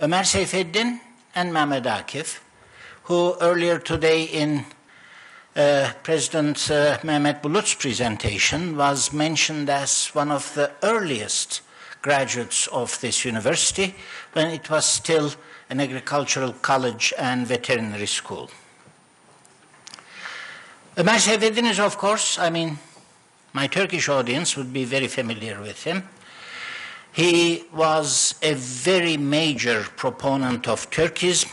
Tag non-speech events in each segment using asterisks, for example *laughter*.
Ömer Seyfeddin and Mehmet Akif, who earlier today in uh, President uh, Mehmet Bulut's presentation was mentioned as one of the earliest graduates of this university when it was still an agricultural college and veterinary school. Ömer Seyfeddin is, of course, I mean, my Turkish audience would be very familiar with him. He was a very major proponent of Turkism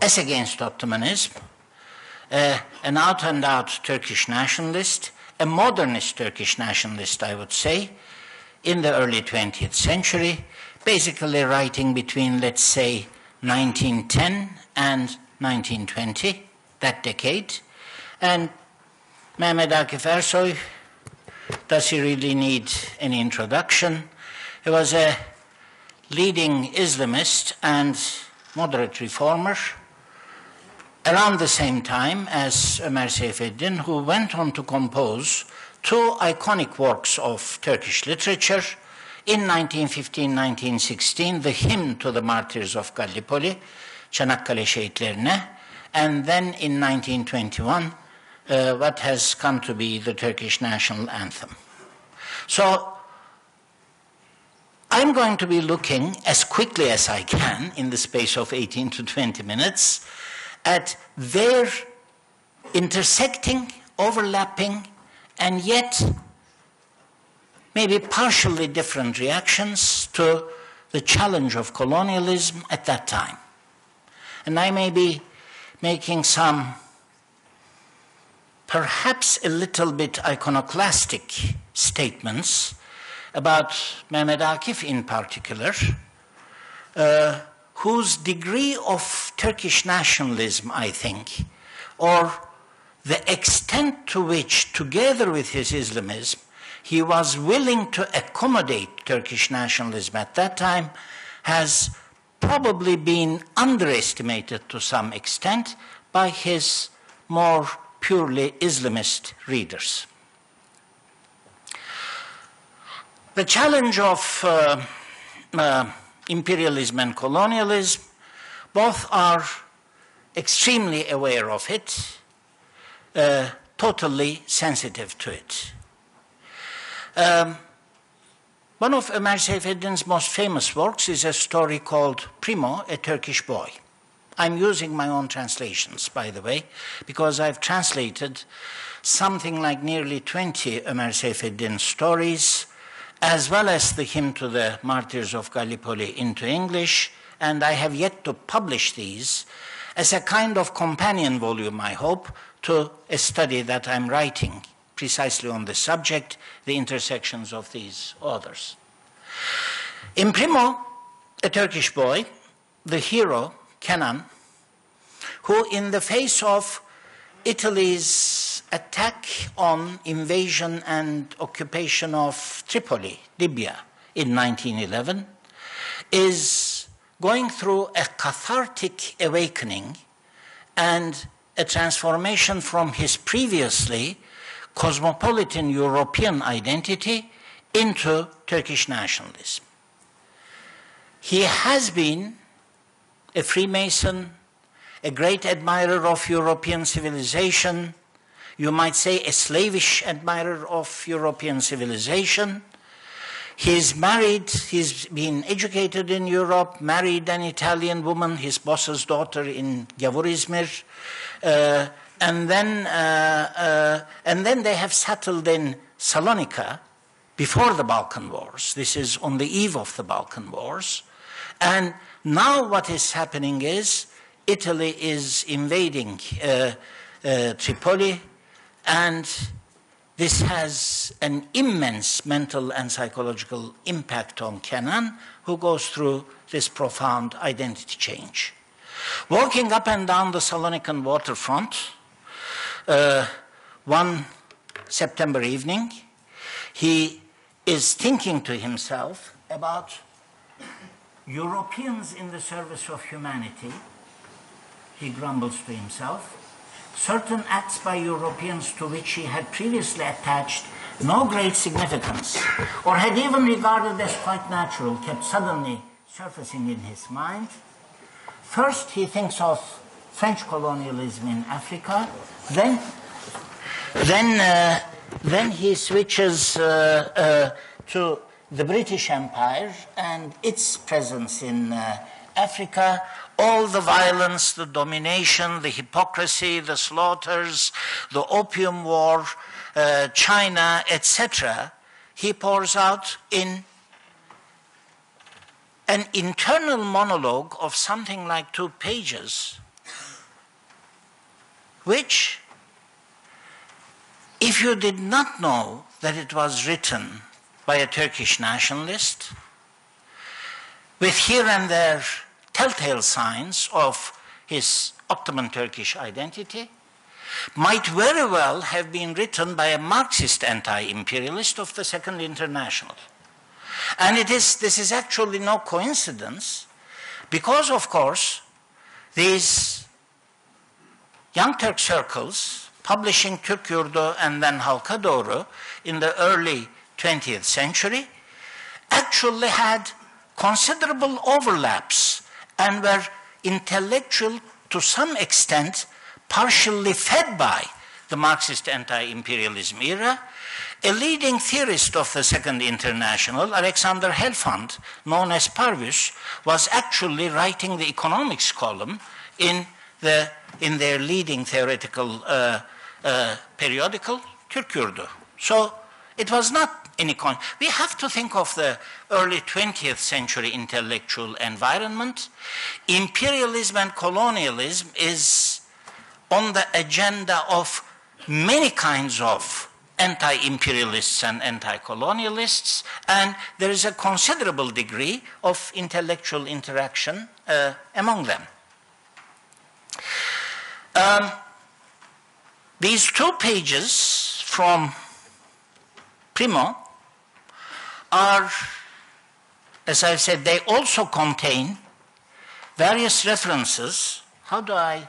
as against Ottomanism, uh, an out and out Turkish nationalist, a modernist Turkish nationalist, I would say, in the early 20th century, basically writing between, let's say, 1910 and 1920, that decade. And Mehmet Akif Ersoy, does he really need any introduction? He was a leading Islamist and moderate reformer around the same time as Ömer Seyfeddin, who went on to compose two iconic works of Turkish literature. In 1915-1916, the hymn to the martyrs of Gallipoli, Çanakkale şehitlerine, and then in 1921, uh, what has come to be the Turkish national anthem. So I'm going to be looking as quickly as I can in the space of 18 to 20 minutes at their intersecting, overlapping, and yet maybe partially different reactions to the challenge of colonialism at that time. And I may be making some perhaps a little bit iconoclastic statements about Mehmet Akif in particular, uh, whose degree of Turkish nationalism, I think, or the extent to which, together with his Islamism, he was willing to accommodate Turkish nationalism at that time, has probably been underestimated to some extent by his more purely Islamist readers. The challenge of uh, uh, imperialism and colonialism, both are extremely aware of it, uh, totally sensitive to it. Um, one of Ömer Seyfeddin's most famous works is a story called Primo, a Turkish Boy. I'm using my own translations, by the way, because I've translated something like nearly 20 Ömer Seyfeddin stories, as well as the hymn to the martyrs of Gallipoli into English, and I have yet to publish these as a kind of companion volume, I hope, to a study that I'm writing precisely on the subject, the intersections of these authors. In Primo, a Turkish boy, the hero Kenan, who, in the face of Italy's attack on invasion and occupation of Tripoli, Libya, in 1911, is going through a cathartic awakening and a transformation from his previously cosmopolitan European identity into Turkish nationalism. He has been a Freemason, a great admirer of European civilization, you might say a slavish admirer of European civilization. He's married, he's been educated in Europe, married an Italian woman, his boss's daughter in Gavur uh, and, then, uh, uh, and then they have settled in Salonika before the Balkan Wars. This is on the eve of the Balkan Wars. And now what is happening is Italy is invading uh, uh, Tripoli, and this has an immense mental and psychological impact on Kenan, who goes through this profound identity change. Walking up and down the Salonican waterfront, uh, one September evening, he is thinking to himself about Europeans in the service of humanity, he grumbles to himself, certain acts by Europeans to which he had previously attached no great significance, or had even regarded as quite natural, kept suddenly surfacing in his mind. First, he thinks of French colonialism in Africa. Then, then, uh, then he switches uh, uh, to the British Empire and its presence in uh, Africa, all the violence, the domination, the hypocrisy, the slaughters, the opium war, uh, China, etc., he pours out in an internal monologue of something like two pages, which, if you did not know that it was written by a Turkish nationalist, with here and there telltale signs of his Ottoman Turkish identity, might very well have been written by a Marxist anti imperialist of the Second International. And it is, this is actually no coincidence because, of course, these young Turk circles publishing Türk Yurdu and then Halka Doğru in the early 20th century actually had considerable overlaps and were intellectual to some extent partially fed by the Marxist anti-imperialism era. A leading theorist of the Second International, Alexander Helphand, known as Parvus, was actually writing the economics column in, the, in their leading theoretical uh, uh, periodical, Türk Yurdu. So it was not con. We have to think of the early 20th century intellectual environment. Imperialism and colonialism is on the agenda of many kinds of anti-imperialists and anti-colonialists, and there is a considerable degree of intellectual interaction uh, among them. Um, these two pages from Primo are, as I've said, they also contain various references. How do I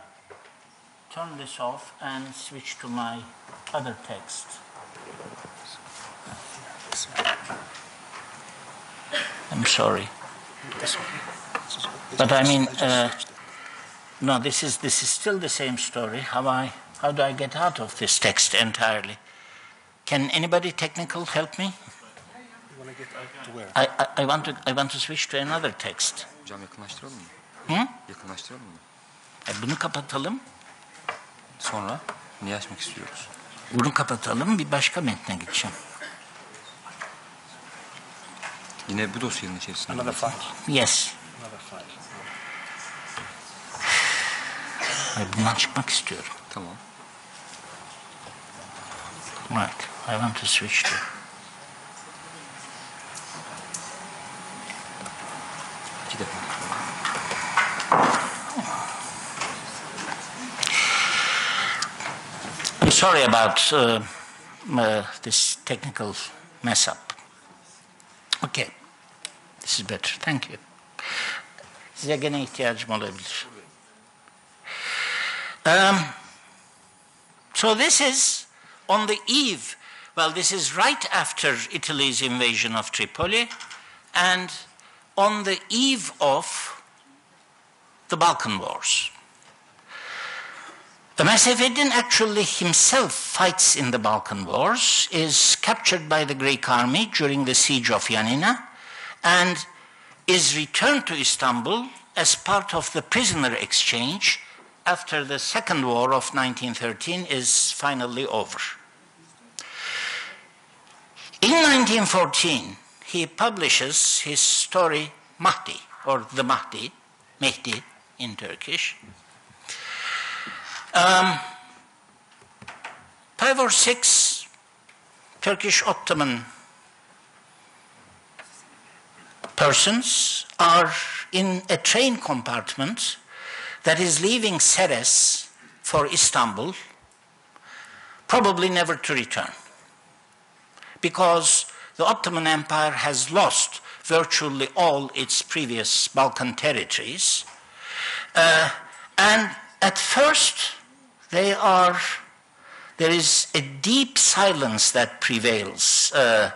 turn this off and switch to my other text? I'm sorry. But I mean, uh, no, this is, this is still the same story. How, I, how do I get out of this text entirely? Can anybody technical help me? I, I, I, want to, I want to switch to another text. Hocam yakınlaştıralım mı? Hı? Yakınlaştıralım mı? E, bunu kapatalım. Sonra niye açmak istiyoruz? Bunu kapatalım, bir başka metne geçeceğim. Yine bu dosyanın içerisinde. Another file. Yes. Another file. Hayır, bundan çıkmak istiyorum. Tamam. Right. I want to switch to. Sorry about uh, uh, this technical mess up. Okay. This is better. Thank you. Size gene ihtiyacım olabilir. Um, so this is on the eve, well, this is right after Italy's invasion of Tripoli and on the eve of the Balkan Wars. Ömer Seyfeddin actually himself fights in the Balkan Wars, is captured by the Greek army during the siege of Yanina, and is returned to Istanbul as part of the prisoner exchange after the Second War of 1913 is finally over. In 1914, he publishes his story Mahdi, or the Mahdi, Mehdi in Turkish. Um, five or six Turkish Ottoman persons are in a train compartment that is leaving Serres for Istanbul, probably never to return. Because the Ottoman Empire has lost virtually all its previous Balkan territories. Uh, and at first, they are, there is a deep silence that prevails uh,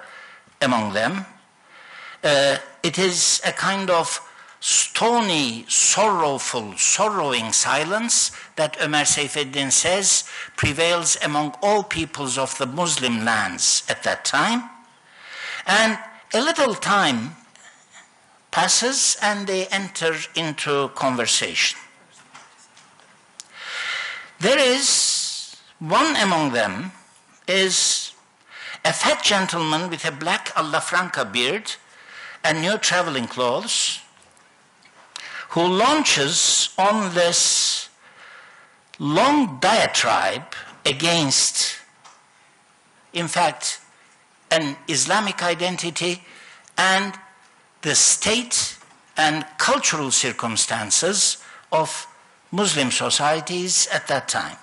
among them. Uh, it is a kind of stony, sorrowful, sorrowing silence that Ömer Seyfeddin says prevails among all peoples of the Muslim lands at that time. And a little time passes and they enter into conversation. There is one among them is a fat gentleman with a black Allafranca beard and new traveling clothes who launches on this long diatribe against, in fact, an Islamic identity and the state and cultural circumstances of Muslim societies at that time.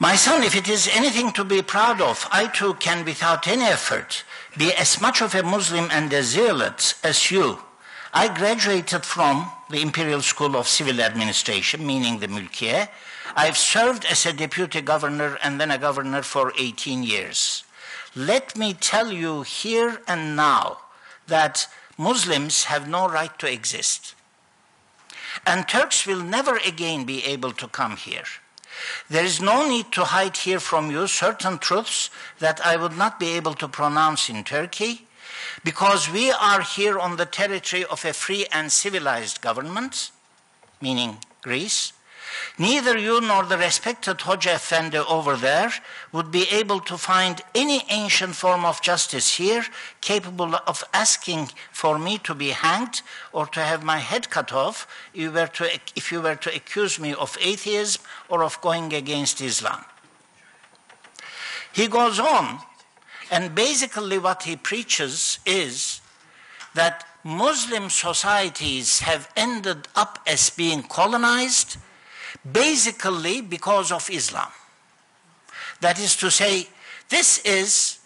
My son, if it is anything to be proud of, I too can without any effort be as much of a Muslim and a zealot as you. I graduated from the Imperial School of Civil Administration, meaning the Mulkiye. I've served as a deputy governor and then a governor for 18 years. Let me tell you here and now that Muslims have no right to exist. And Turks will never again be able to come here. There is no need to hide here from you certain truths that I would not be able to pronounce in Turkey, because we are here on the territory of a free and civilized government, meaning Greece. Neither you nor the respected Hoca Efendi over there would be able to find any ancient form of justice here capable of asking for me to be hanged or to have my head cut off if you were to, if you were to accuse me of atheism or of going against Islam. He goes on, and basically what he preaches is that Muslim societies have ended up as being colonized basically because of Islam. That is to say, this is,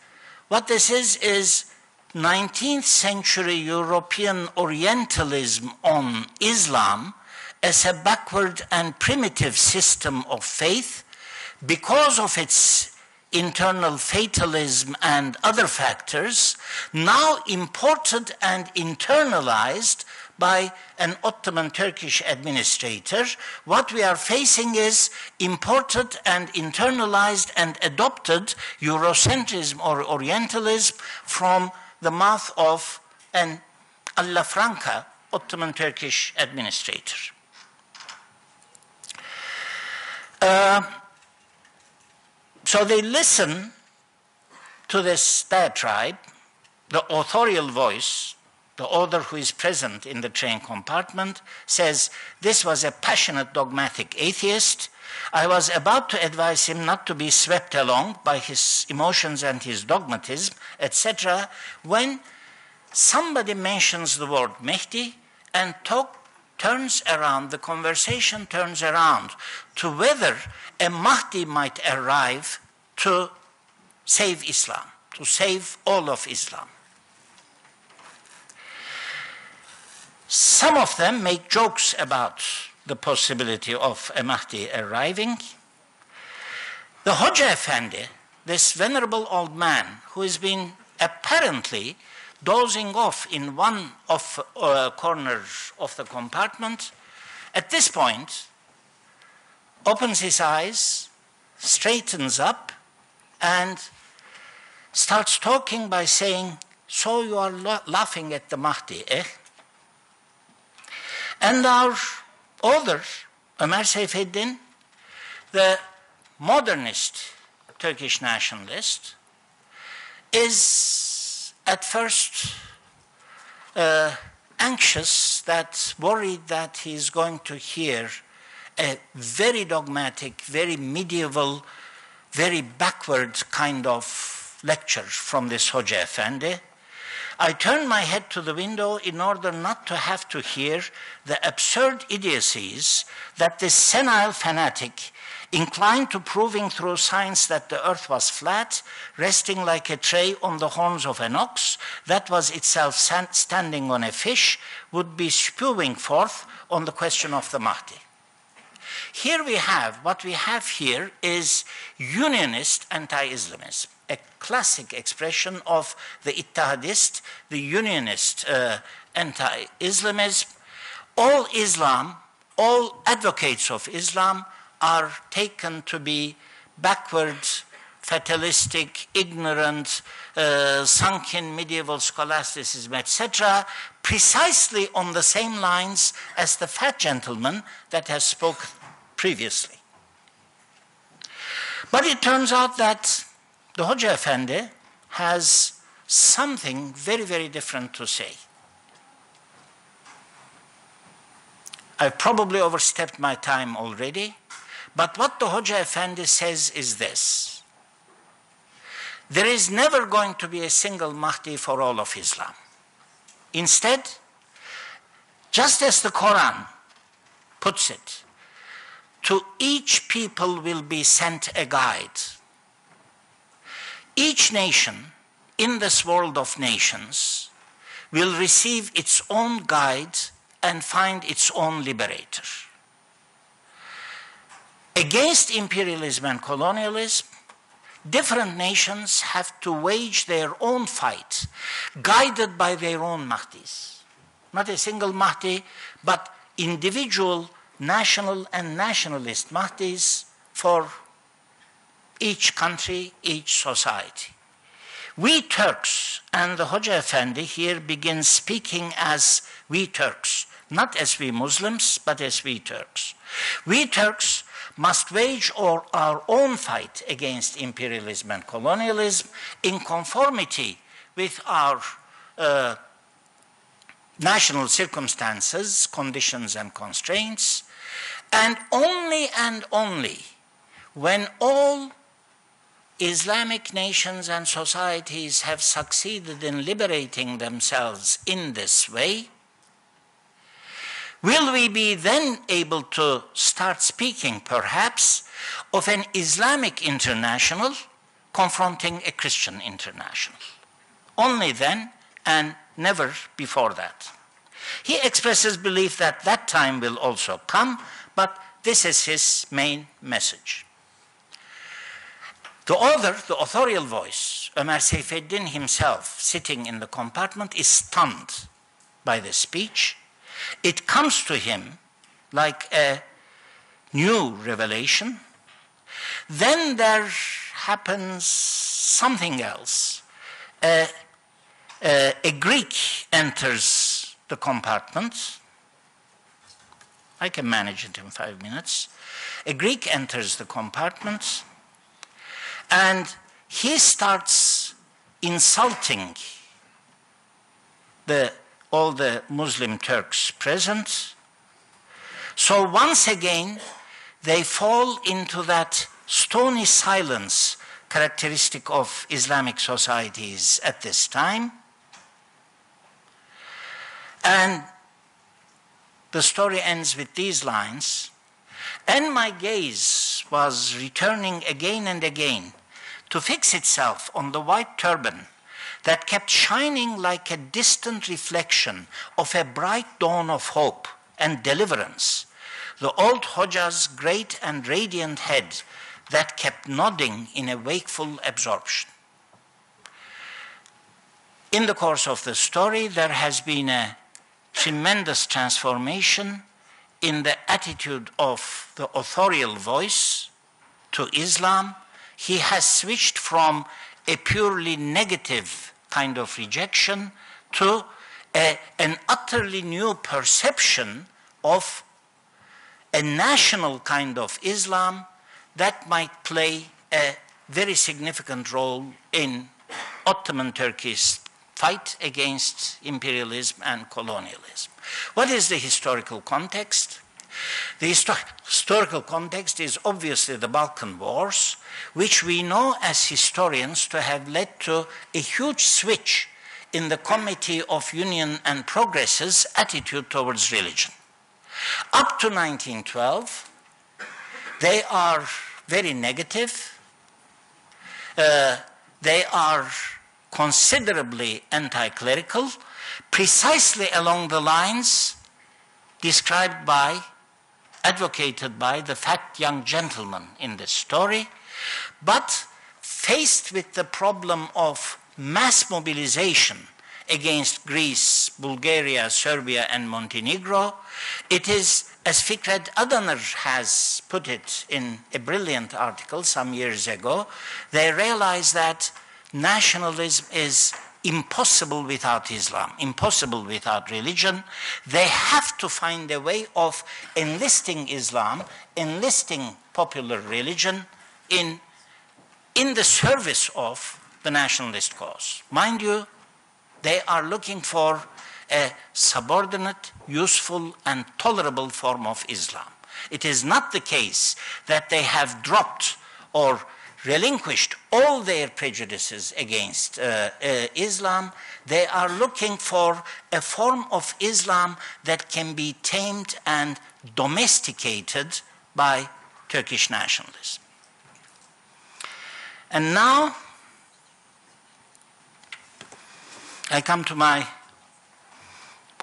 what this is, is 19th century European Orientalism on Islam as a backward and primitive system of faith because of its internal fatalism and other factors, now imported and internalized by an Ottoman Turkish administrator. What we are facing is imported and internalized and adopted Eurocentrism or Orientalism from the mouth of an Allafranca Ottoman Turkish administrator. Uh, so they listen to this diatribe, the authorial voice the author who is present in the train compartment says, This was a passionate dogmatic atheist. I was about to advise him not to be swept along by his emotions and his dogmatism, etc., when somebody mentions the word Mehdi and talk turns around, the conversation turns around to whether a Mahdi might arrive to save Islam, to save all of Islam. Some of them make jokes about the possibility of a Mahdi arriving. The Hoca Efendi, this venerable old man who has been apparently dozing off in one of uh, corners of the compartment, at this point opens his eyes, straightens up, and starts talking by saying, So you are laughing at the Mahdi, eh? And our author, Ömer Seyfeddin, the modernist Turkish nationalist, is at first uh, anxious, that worried that he's going to hear a very dogmatic, very medieval, very backward kind of lecture from this Hoca Efendi. I turned my head to the window in order not to have to hear the absurd idiocies that this senile fanatic, inclined to proving through science that the earth was flat, resting like a tray on the horns of an ox, that was itself standing on a fish, would be spewing forth on the question of the Mahdi. Here we have, what we have here is unionist anti Islamism. A classic expression of the Ittihadist, the Unionist uh, anti Islamism. All Islam, all advocates of Islam are taken to be backward, fatalistic, ignorant, uh, sunken medieval scholasticism, etc., precisely on the same lines as the fat gentleman that has spoken previously. But it turns out that the Hoca Efendi has something very, very different to say. I've probably overstepped my time already, but what the Hoca Efendi says is this. There is never going to be a single Mahdi for all of Islam. Instead, just as the Quran puts it, to each people will be sent a guide. Each nation in this world of nations will receive its own guide and find its own liberator. Against imperialism and colonialism, different nations have to wage their own fight, guided by their own Mahdis. Not a single Mahdi, but individual national and nationalist Mahdis for each country, each society. We Turks, and the Hoca Efendi here begins speaking as we Turks, not as we Muslims, but as we Turks. We Turks must wage our, our own fight against imperialism and colonialism in conformity with our uh, national circumstances, conditions, and constraints, and only and only when all Islamic nations and societies have succeeded in liberating themselves in this way, will we be then able to start speaking, perhaps, of an Islamic international confronting a Christian international? Only then and never before that. He expresses belief that that time will also come, but this is his main message. The author, the authorial voice, Ömer Seyfeddin himself, sitting in the compartment, is stunned by the speech. It comes to him like a new revelation. Then there happens something else. a Greek enters the compartment I can manage it in five minutes. A Greek enters the compartment and he starts insulting the, all the Muslim Turks present. So once again, they fall into that stony silence characteristic of Islamic societies at this time. And the story ends with these lines And my gaze was returning again and again to fix itself on the white turban that kept shining like a distant reflection of a bright dawn of hope and deliverance, the old Hoja's great and radiant head that kept nodding in a wakeful absorption. In the course of the story, there has been a tremendous transformation in the attitude of the authorial voice to Islam. He has switched from a purely negative kind of rejection to a, an utterly new perception of a national kind of Islam that might play a very significant role in Ottoman Turkey's fight against imperialism and colonialism. What is the historical context? The histor- historical context is obviously the Balkan Wars, which we know as historians to have led to a huge switch in the Committee of Union and Progress's attitude towards religion. Up to 1912, they are very negative. Uh, they are considerably anti clerical, precisely along the lines described by, advocated by the fat young gentleman in this story, but faced with the problem of mass mobilization against Greece, Bulgaria, Serbia, and Montenegro, it is, as Fikret Adanır has put it in a brilliant article some years ago, they realize that nationalism is impossible without Islam, impossible without religion. They have to find a way of enlisting Islam, enlisting popular religion in, in the service of the nationalist cause. Mind you, they are looking for a subordinate, useful, and tolerable form of Islam. It is not the case that they have dropped or relinquished all their prejudices against uh, uh, Islam. They are looking for a form of Islam that can be tamed and domesticated by Turkish nationalism. And now I come to my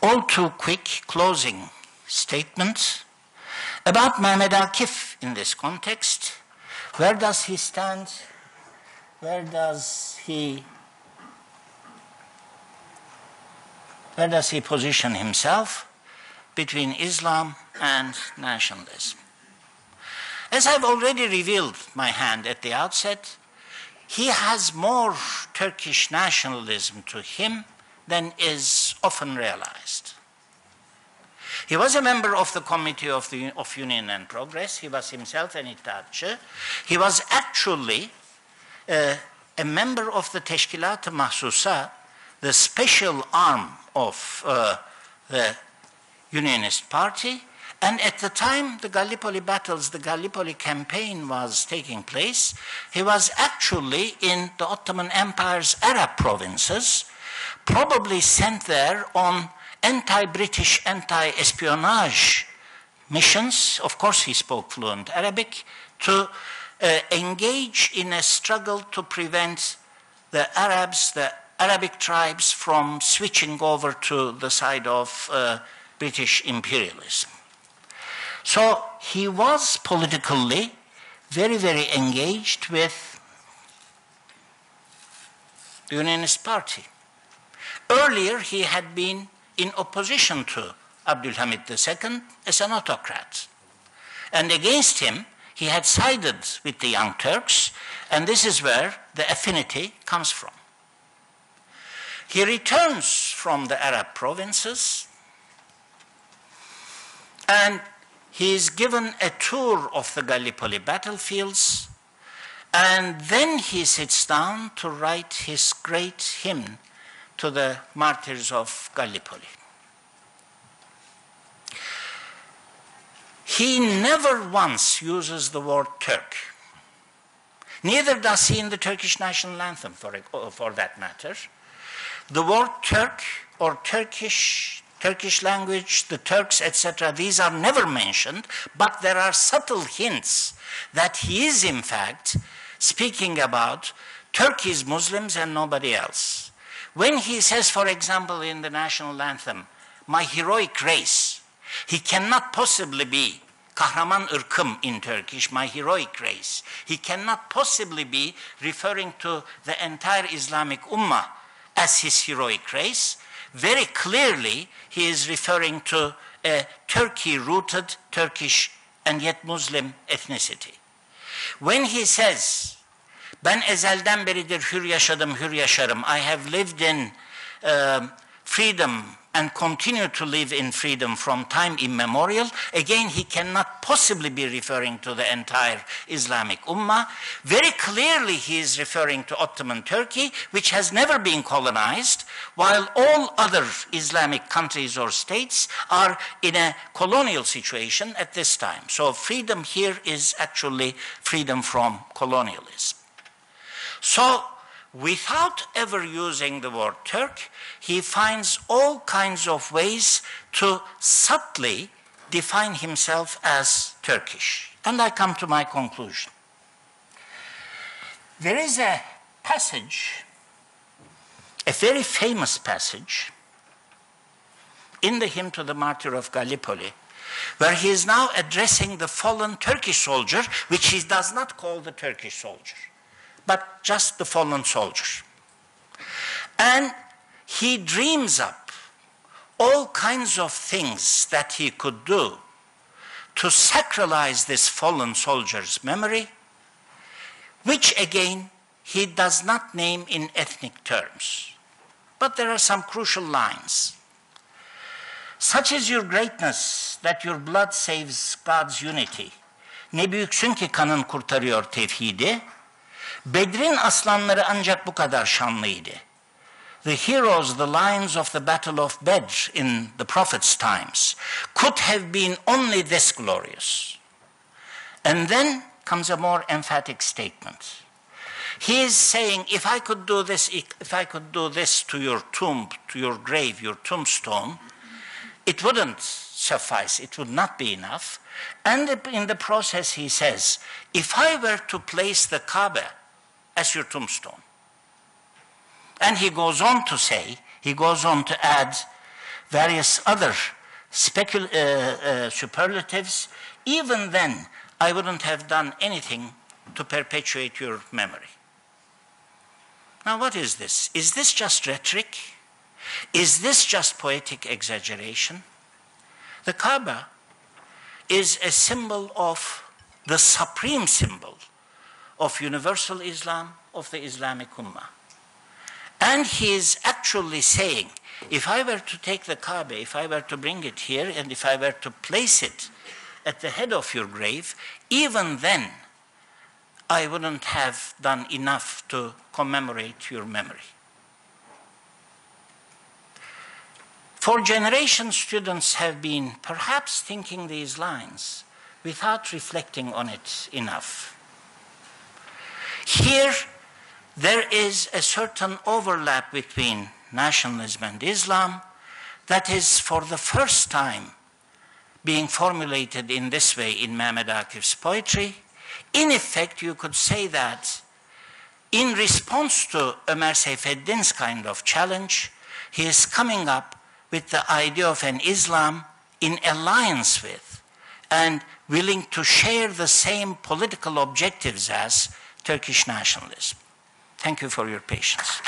all too quick closing statement about Mehmed Akif in this context. Where does he stand? Where does he where does he position himself between Islam and nationalism? As I've already revealed my hand at the outset, he has more Turkish nationalism to him than is often realized. He was a member of the Committee of, the, of Union and Progress. He was himself an İttihatçı. He was actually uh, a member of the Teşkilat-ı Mahsusa, the special arm of uh, the Unionist Party, and at the time the Gallipoli battles, the Gallipoli campaign was taking place, he was actually in the Ottoman Empire's Arab provinces, probably sent there on anti British, anti espionage missions. Of course, he spoke fluent Arabic to uh, engage in a struggle to prevent the Arabs, the Arabic tribes, from switching over to the side of uh, British imperialism. So he was politically very, very engaged with the Unionist Party. Earlier, he had been in opposition to Abdul Hamid II as an autocrat. And against him, he had sided with the Young Turks, and this is where the affinity comes from. He returns from the Arab provinces, and he is given a tour of the Gallipoli battlefields, and then he sits down to write his great hymn to the martyrs of Gallipoli. He never once uses the word Turk. Neither does he in the Turkish national anthem, for, for that matter. The word Turk or Turkish Turkish language, the Turks, etc., these are never mentioned, but there are subtle hints that he is, in fact, speaking about Turkey's Muslims and nobody else. When he says, for example, in the national anthem, my heroic race, he cannot possibly be Kahraman ırkım in Turkish, my heroic race. He cannot possibly be referring to the entire Islamic Ummah as his heroic race very clearly he is referring to a Turkey rooted Turkish and yet Muslim ethnicity. When he says, ben ezelden beridir hür yaşadım, hür yaşarım, I have lived in uh, freedom and continue to live in freedom from time immemorial, again, he cannot possibly be referring to the entire Islamic Ummah. Very clearly, he is referring to Ottoman Turkey, which has never been colonized, while all other Islamic countries or states are in a colonial situation at this time. So, freedom here is actually freedom from colonialism. So, without ever using the word Turk, he finds all kinds of ways to subtly define himself as Turkish. And I come to my conclusion. There is a passage, a very famous passage, in the hymn to the martyr of Gallipoli, where he is now addressing the fallen Turkish soldier, which he does not call the Turkish soldier but just the fallen soldier. And he dreams up all kinds of things that he could do to sacralize this fallen soldier's memory, which again he does not name in ethnic terms. But there are some crucial lines. Such is your greatness that your blood saves God's unity. Ne büyüksün ki kanın kurtarıyor tevhidi. Bedrin aslanları ancak bu kadar şanlıydı. The heroes, the lions of the Battle of Bedr in the Prophet's times, could have been only this glorious. And then comes a more emphatic statement. He is saying, if I could do this, if I could do this to your tomb, to your grave, your tombstone, it wouldn't suffice, it would not be enough. And in the process, he says, if I were to place the Kaaba as your tombstone, and he goes on to say, he goes on to add various other specul- uh, uh, superlatives, even then, I wouldn't have done anything to perpetuate your memory. Now, what is this? Is this just rhetoric? Is this just poetic exaggeration? The Kaaba is a symbol of the supreme symbol of universal Islam, of the Islamic Ummah. And he is actually saying, if I were to take the Kaaba, if I were to bring it here, and if I were to place it at the head of your grave, even then I wouldn't have done enough to commemorate your memory. For generations, students have been perhaps thinking these lines without reflecting on it enough. Here, there is a certain overlap between nationalism and Islam that is for the first time being formulated in this way in Mehmed Akif's poetry. In effect, you could say that in response to Ömer Seyfeddin's kind of challenge, he is coming up with the idea of an Islam in alliance with and willing to share the same political objectives as Turkish nationalism. Thank you for your patience.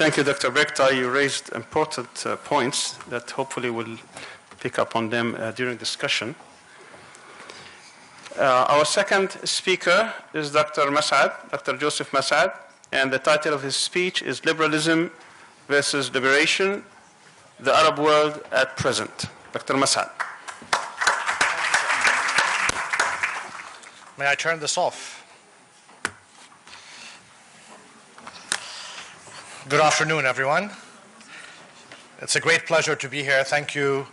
Thank you, Dr. Berktay. You raised important uh, points that hopefully we'll pick up on them uh, during discussion. Uh, our second speaker is Dr. Massad, Dr. Joseph Massad, and the title of his speech is Liberalism versus Liberation, the Arab World at Present. Dr. Massad. May I turn this off? Good afternoon, everyone. It's a great pleasure to be here. Thank you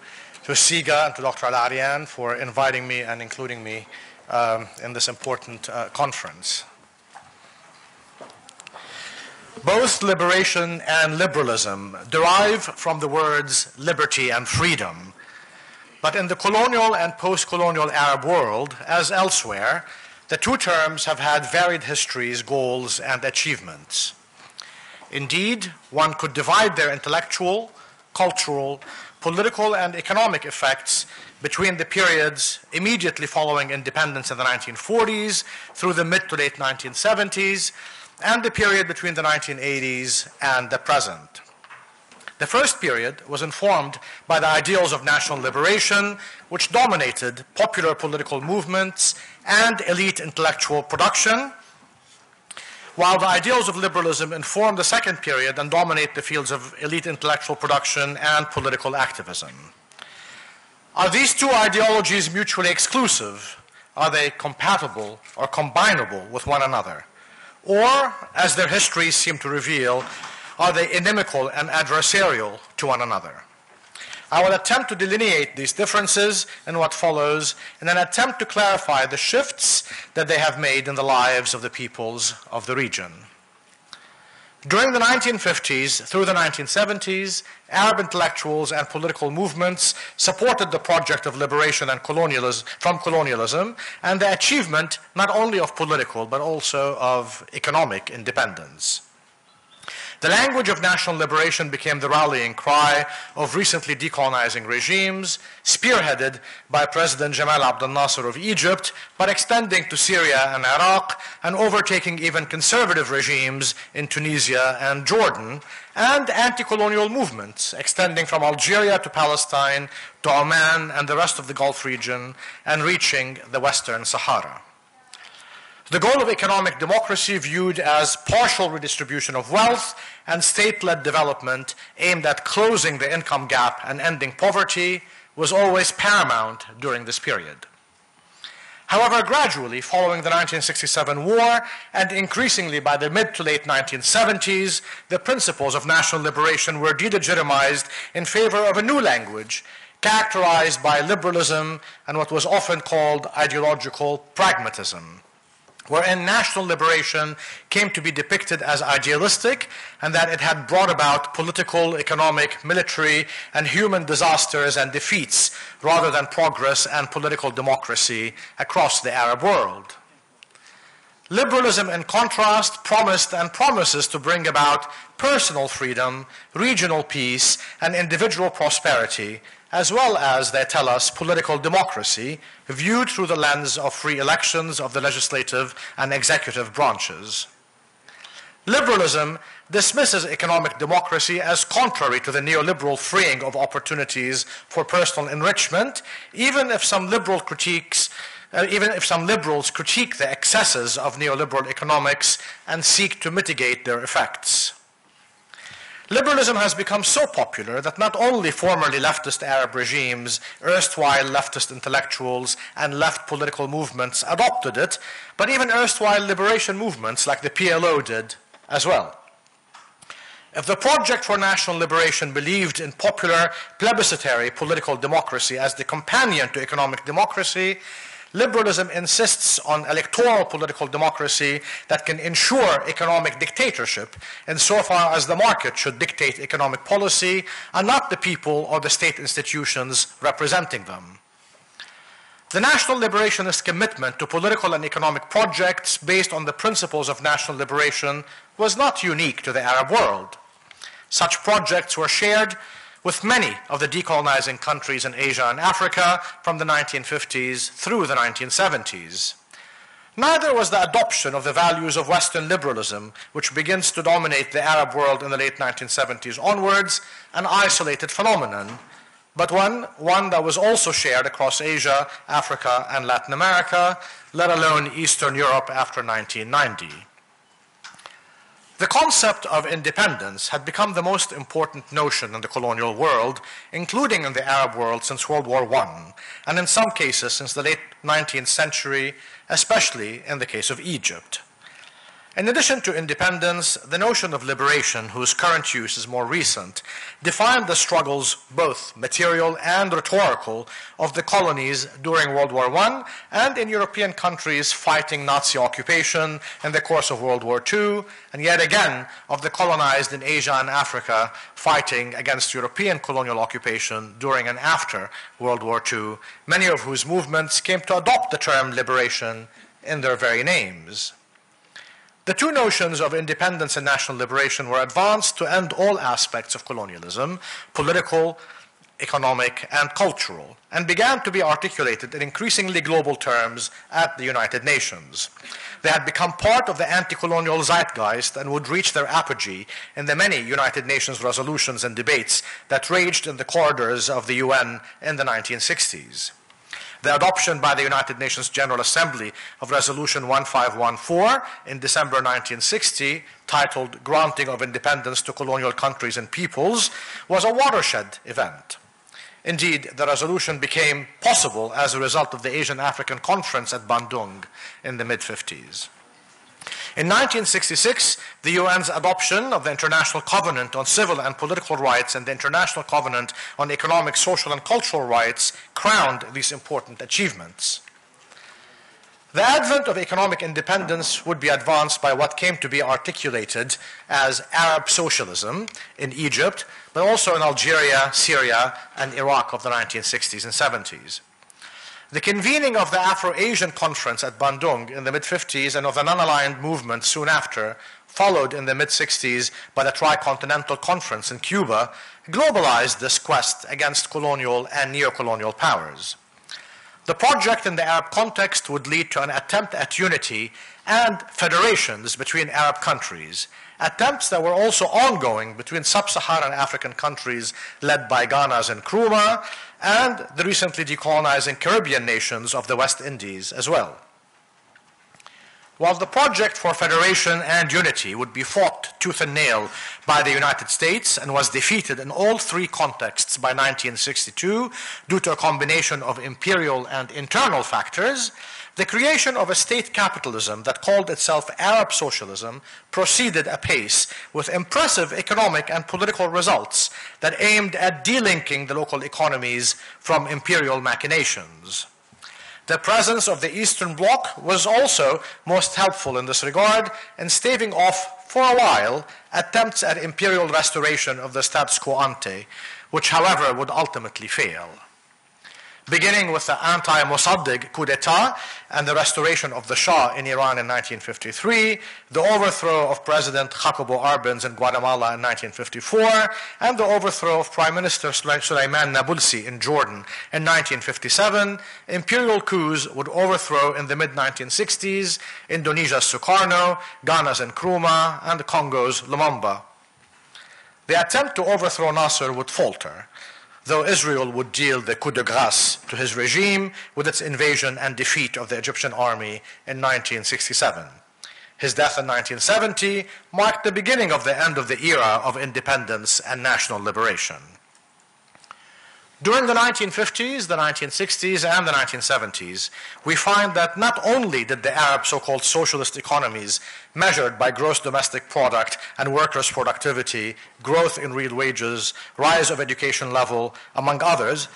to CIGA and to Dr. Al-Arian for inviting me and including me um, in this important uh, conference. Both liberation and liberalism derive from the words liberty and freedom. But in the colonial and post colonial Arab world, as elsewhere, the two terms have had varied histories, goals, and achievements. Indeed, one could divide their intellectual, cultural, political, and economic effects between the periods immediately following independence in the 1940s through the mid to late 1970s and the period between the 1980s and the present. The first period was informed by the ideals of national liberation, which dominated popular political movements and elite intellectual production, while the ideals of liberalism inform the second period and dominate the fields of elite intellectual production and political activism. Are these two ideologies mutually exclusive? Are they compatible or combinable with one another? Or, as their histories seem to reveal, are they inimical and adversarial to one another? I will attempt to delineate these differences in what follows and then attempt to clarify the shifts that they have made in the lives of the peoples of the region. During the 1950s through the 1970s, Arab intellectuals and political movements supported the project of liberation and colonialism, from colonialism and the achievement not only of political but also of economic independence. The language of national liberation became the rallying cry of recently decolonizing regimes, spearheaded by President Jamal Abdel Nasser of Egypt, but extending to Syria and Iraq and overtaking even conservative regimes in Tunisia and Jordan, and anti colonial movements extending from Algeria to Palestine to Oman and the rest of the Gulf region and reaching the Western Sahara. The goal of economic democracy viewed as partial redistribution of wealth and state-led development aimed at closing the income gap and ending poverty was always paramount during this period. However, gradually, following the 1967 war and increasingly by the mid to late 1970s, the principles of national liberation were de-legitimized in favor of a new language characterized by liberalism and what was often called ideological pragmatism wherein national liberation came to be depicted as idealistic and that it had brought about political, economic, military, and human disasters and defeats rather than progress and political democracy across the Arab world. Liberalism, in contrast, promised and promises to bring about personal freedom, regional peace, and individual prosperity as well as, they tell us, political democracy, viewed through the lens of free elections of the legislative and executive branches. Liberalism dismisses economic democracy as contrary to the neoliberal freeing of opportunities for personal enrichment, even if some liberal critiques uh, even if some liberals critique the excesses of neoliberal economics and seek to mitigate their effects. Liberalism has become so popular that not only formerly leftist Arab regimes, erstwhile leftist intellectuals, and left political movements adopted it, but even erstwhile liberation movements like the PLO did as well. If the Project for National Liberation believed in popular plebiscitary political democracy as the companion to economic democracy, Liberalism insists on electoral political democracy that can ensure economic dictatorship insofar as the market should dictate economic policy and not the people or the state institutions representing them. The National Liberationist commitment to political and economic projects based on the principles of national liberation was not unique to the Arab world. Such projects were shared with many of the decolonizing countries in Asia and Africa from the 1950s through the 1970s. Neither was the adoption of the values of Western liberalism, which begins to dominate the Arab world in the late 1970s onwards, an isolated phenomenon, but one, one that was also shared across Asia, Africa, and Latin America, let alone Eastern Europe after 1990. The concept of independence had become the most important notion in the colonial world, including in the Arab world since World War I, and in some cases since the late 19th century, especially in the case of Egypt. In addition to independence, the notion of liberation, whose current use is more recent, defined the struggles, both material and rhetorical, of the colonies during World War I and in European countries fighting Nazi occupation in the course of World War II, and yet again of the colonized in Asia and Africa fighting against European colonial occupation during and after World War II, many of whose movements came to adopt the term liberation in their very names. The two notions of independence and national liberation were advanced to end all aspects of colonialism, political, economic, and cultural, and began to be articulated in increasingly global terms at the United Nations. They had become part of the anti colonial zeitgeist and would reach their apogee in the many United Nations resolutions and debates that raged in the corridors of the UN in the 1960s the adoption by the United Nations General Assembly of Resolution 1514 in December 1960, titled Granting of Independence to Colonial Countries and Peoples, was a watershed event. Indeed, the resolution became possible as a result of the Asian African Conference at Bandung in the mid 50s. In 1966, the UN's adoption of the International Covenant on Civil and Political Rights and the International Covenant on Economic, Social, and Cultural Rights crowned these important achievements. The advent of economic independence would be advanced by what came to be articulated as Arab socialism in Egypt, but also in Algeria, Syria, and Iraq of the 1960s and 70s. The convening of the Afro-Asian Conference at Bandung in the mid-50s and of the non-aligned movement soon after, followed in the mid-60s by the Tricontinental Conference in Cuba, globalized this quest against colonial and neo-colonial powers. The project in the Arab context would lead to an attempt at unity and federations between Arab countries, attempts that were also ongoing between sub-Saharan African countries led by Ghana's Nkrumah and the recently decolonizing Caribbean nations of the West Indies as well. While the project for federation and unity would be fought tooth and nail by the United States and was defeated in all three contexts by 1962 due to a combination of imperial and internal factors, the creation of a state capitalism that called itself Arab socialism proceeded apace with impressive economic and political results that aimed at delinking the local economies from imperial machinations. The presence of the Eastern Bloc was also most helpful in this regard in staving off for a while attempts at imperial restoration of the status quo ante, which however would ultimately fail beginning with the anti-Mossadegh coup d'etat and the restoration of the Shah in Iran in 1953, the overthrow of President Jacobo Arbenz in Guatemala in 1954, and the overthrow of Prime Minister Sulaiman Nabulsi in Jordan in 1957, imperial coups would overthrow in the mid-1960s Indonesia's Sukarno, Ghana's Nkrumah, and Congo's Lumumba. The attempt to overthrow Nasser would falter, though Israel would deal the coup de grace to his regime with its invasion and defeat of the Egyptian army in 1967. His death in 1970 marked the beginning of the end of the era of independence and national liberation. During the 1950s, the 1960s, and the 1970s, we find that not only did the Arab so called socialist economies, measured by gross domestic product and workers' productivity, growth in real wages, rise of education level, among others,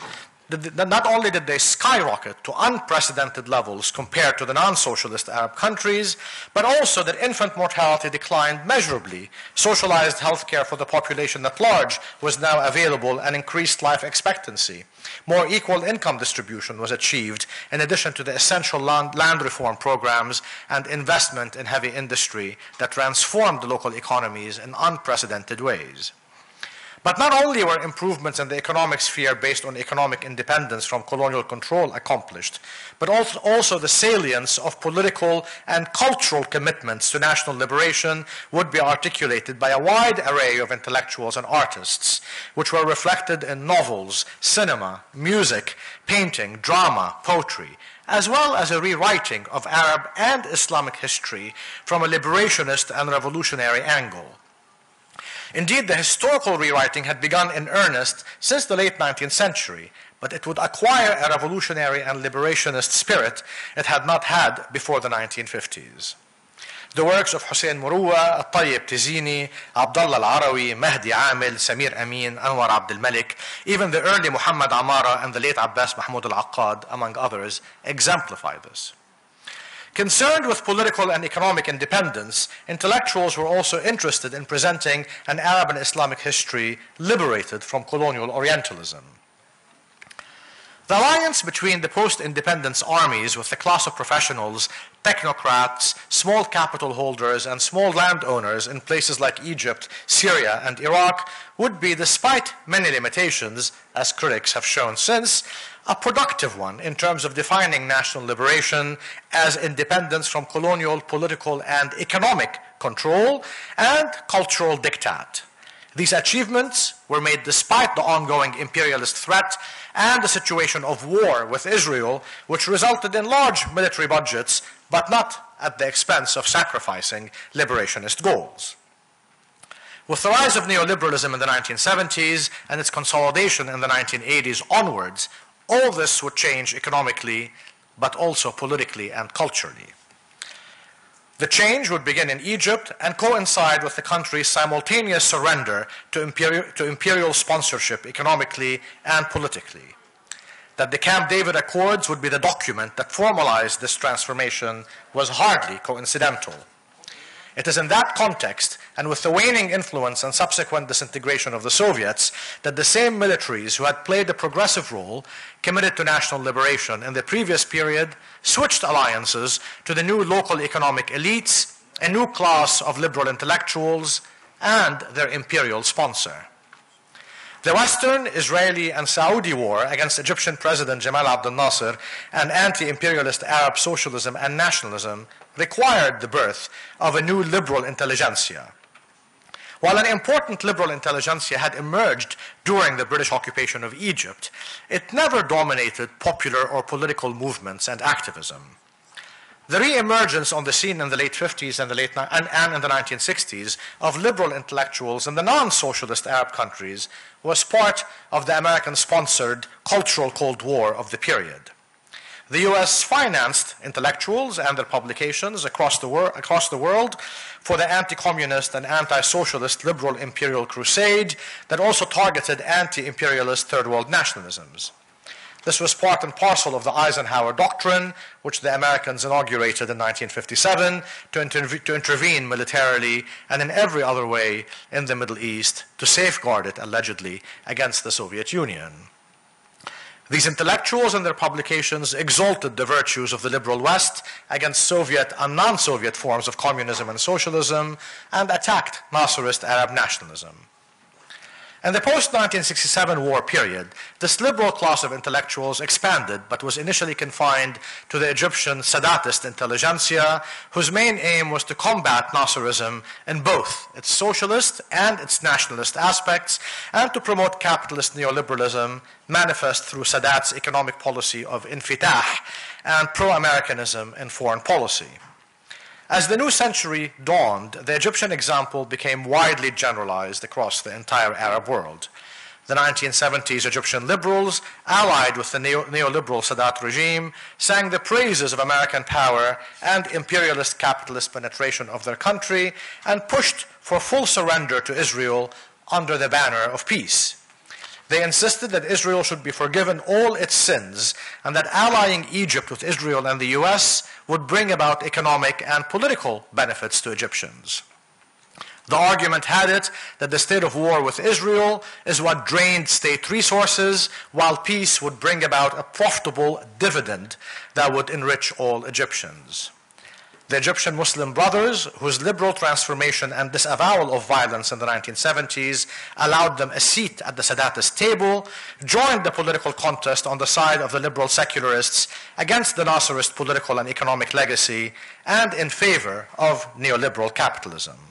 not only did they skyrocket to unprecedented levels compared to the non-socialist Arab countries, but also that infant mortality declined measurably. Socialized health care for the population at large was now available and increased life expectancy. More equal income distribution was achieved in addition to the essential land, land reform programs and investment in heavy industry that transformed the local economies in unprecedented ways. But not only were improvements in the economic sphere based on economic independence from colonial control accomplished, but also, the salience of political and cultural commitments to national liberation would be articulated by a wide array of intellectuals and artists, which were reflected in novels, cinema, music, painting, drama, poetry, as well as a rewriting of Arab and Islamic history from a liberationist and revolutionary angle. Indeed, the historical rewriting had begun in earnest since the late 19th century, but it would acquire a revolutionary and liberationist spirit it had not had before the 1950s. The works of Hussein Murua, Al-Tayyib Tizini, Abdullah Al-Arawi, Mahdi Amil, Samir Amin, Anwar Abdul Malik, even the early Muhammad Amara and the late Abbas Mahmoud Al-Aqad, among others, exemplify this. Concerned with political and economic independence, intellectuals were also interested in presenting an Arab and Islamic history liberated from colonial Orientalism. The alliance between the post-independence armies with the class of professionals, technocrats, small capital holders, and small landowners in places like Egypt, Syria, and Iraq would be, despite many limitations, as critics have shown since, a productive one in terms of defining national liberation as independence from colonial, political, and economic control and cultural diktat. These achievements were made despite the ongoing imperialist threat and the situation of war with Israel, which resulted in large military budgets, but not at the expense of sacrificing liberationist goals. With the rise of neoliberalism in the 1970s and its consolidation in the 1980s onwards, all this would change economically, but also politically and culturally. The change would begin in Egypt and coincide with the country's simultaneous surrender to imperial, to imperial, sponsorship economically and politically. That the Camp David Accords would be the document that formalized this transformation was hardly coincidental. It is in that context and with the waning influence and subsequent disintegration of the Soviets, that the same militaries who had played a progressive role, committed to national liberation in the previous period, switched alliances to the new local economic elites, a new class of liberal intellectuals, and their imperial sponsor. The Western, Israeli, and Saudi war against Egyptian President Jamal Abdel Nasser and anti imperialist Arab socialism and nationalism required the birth of a new liberal intelligentsia. While an important liberal intelligentsia had emerged during the British occupation of Egypt, it never dominated popular or political movements and activism. The re-emergence on the scene in the late 50s and, the late and, and in the 1960s of liberal intellectuals in the non-socialist Arab countries was part of the American-sponsored cultural Cold War of the period. The US financed intellectuals and their publications across the, across the world for the anti communist and anti socialist liberal imperial crusade that also targeted anti imperialist third world nationalisms. This was part and parcel of the Eisenhower Doctrine, which the Americans inaugurated in 1957 to, to, intervene militarily and in every other way in the Middle East to safeguard it, allegedly, against the Soviet Union. These intellectuals and their publications exalted the virtues of the liberal West against Soviet and non Soviet forms of communism and socialism and attacked Nasserist Arab nationalism. In the post 1967 war period, this liberal class of intellectuals expanded but was initially confined to the Egyptian Sadatist intelligentsia, whose main aim was to combat Nasserism in both its socialist and its nationalist aspects, and to promote capitalist neoliberalism manifest through Sadat's economic policy of infitah and pro Americanism in foreign policy. As the new century dawned, the Egyptian example became widely generalized across the entire Arab world. The 1970s Egyptian liberals, allied with the neo- neoliberal Sadat regime, sang the praises of American power and imperialist capitalist penetration of their country and pushed for full surrender to Israel under the banner of peace. They insisted that Israel should be forgiven all its sins and that allying Egypt with Israel and the US would bring about economic and political benefits to Egyptians. The argument had it that the state of war with Israel is what drained state resources, while peace would bring about a profitable dividend that would enrich all Egyptians. The Egyptian Muslim Brothers, whose liberal transformation and disavowal of violence in the 1970s allowed them a seat at the Sadatist table, joined the political contest on the side of the liberal secularists against the Nasserist political and economic legacy and in favor of neoliberal capitalism.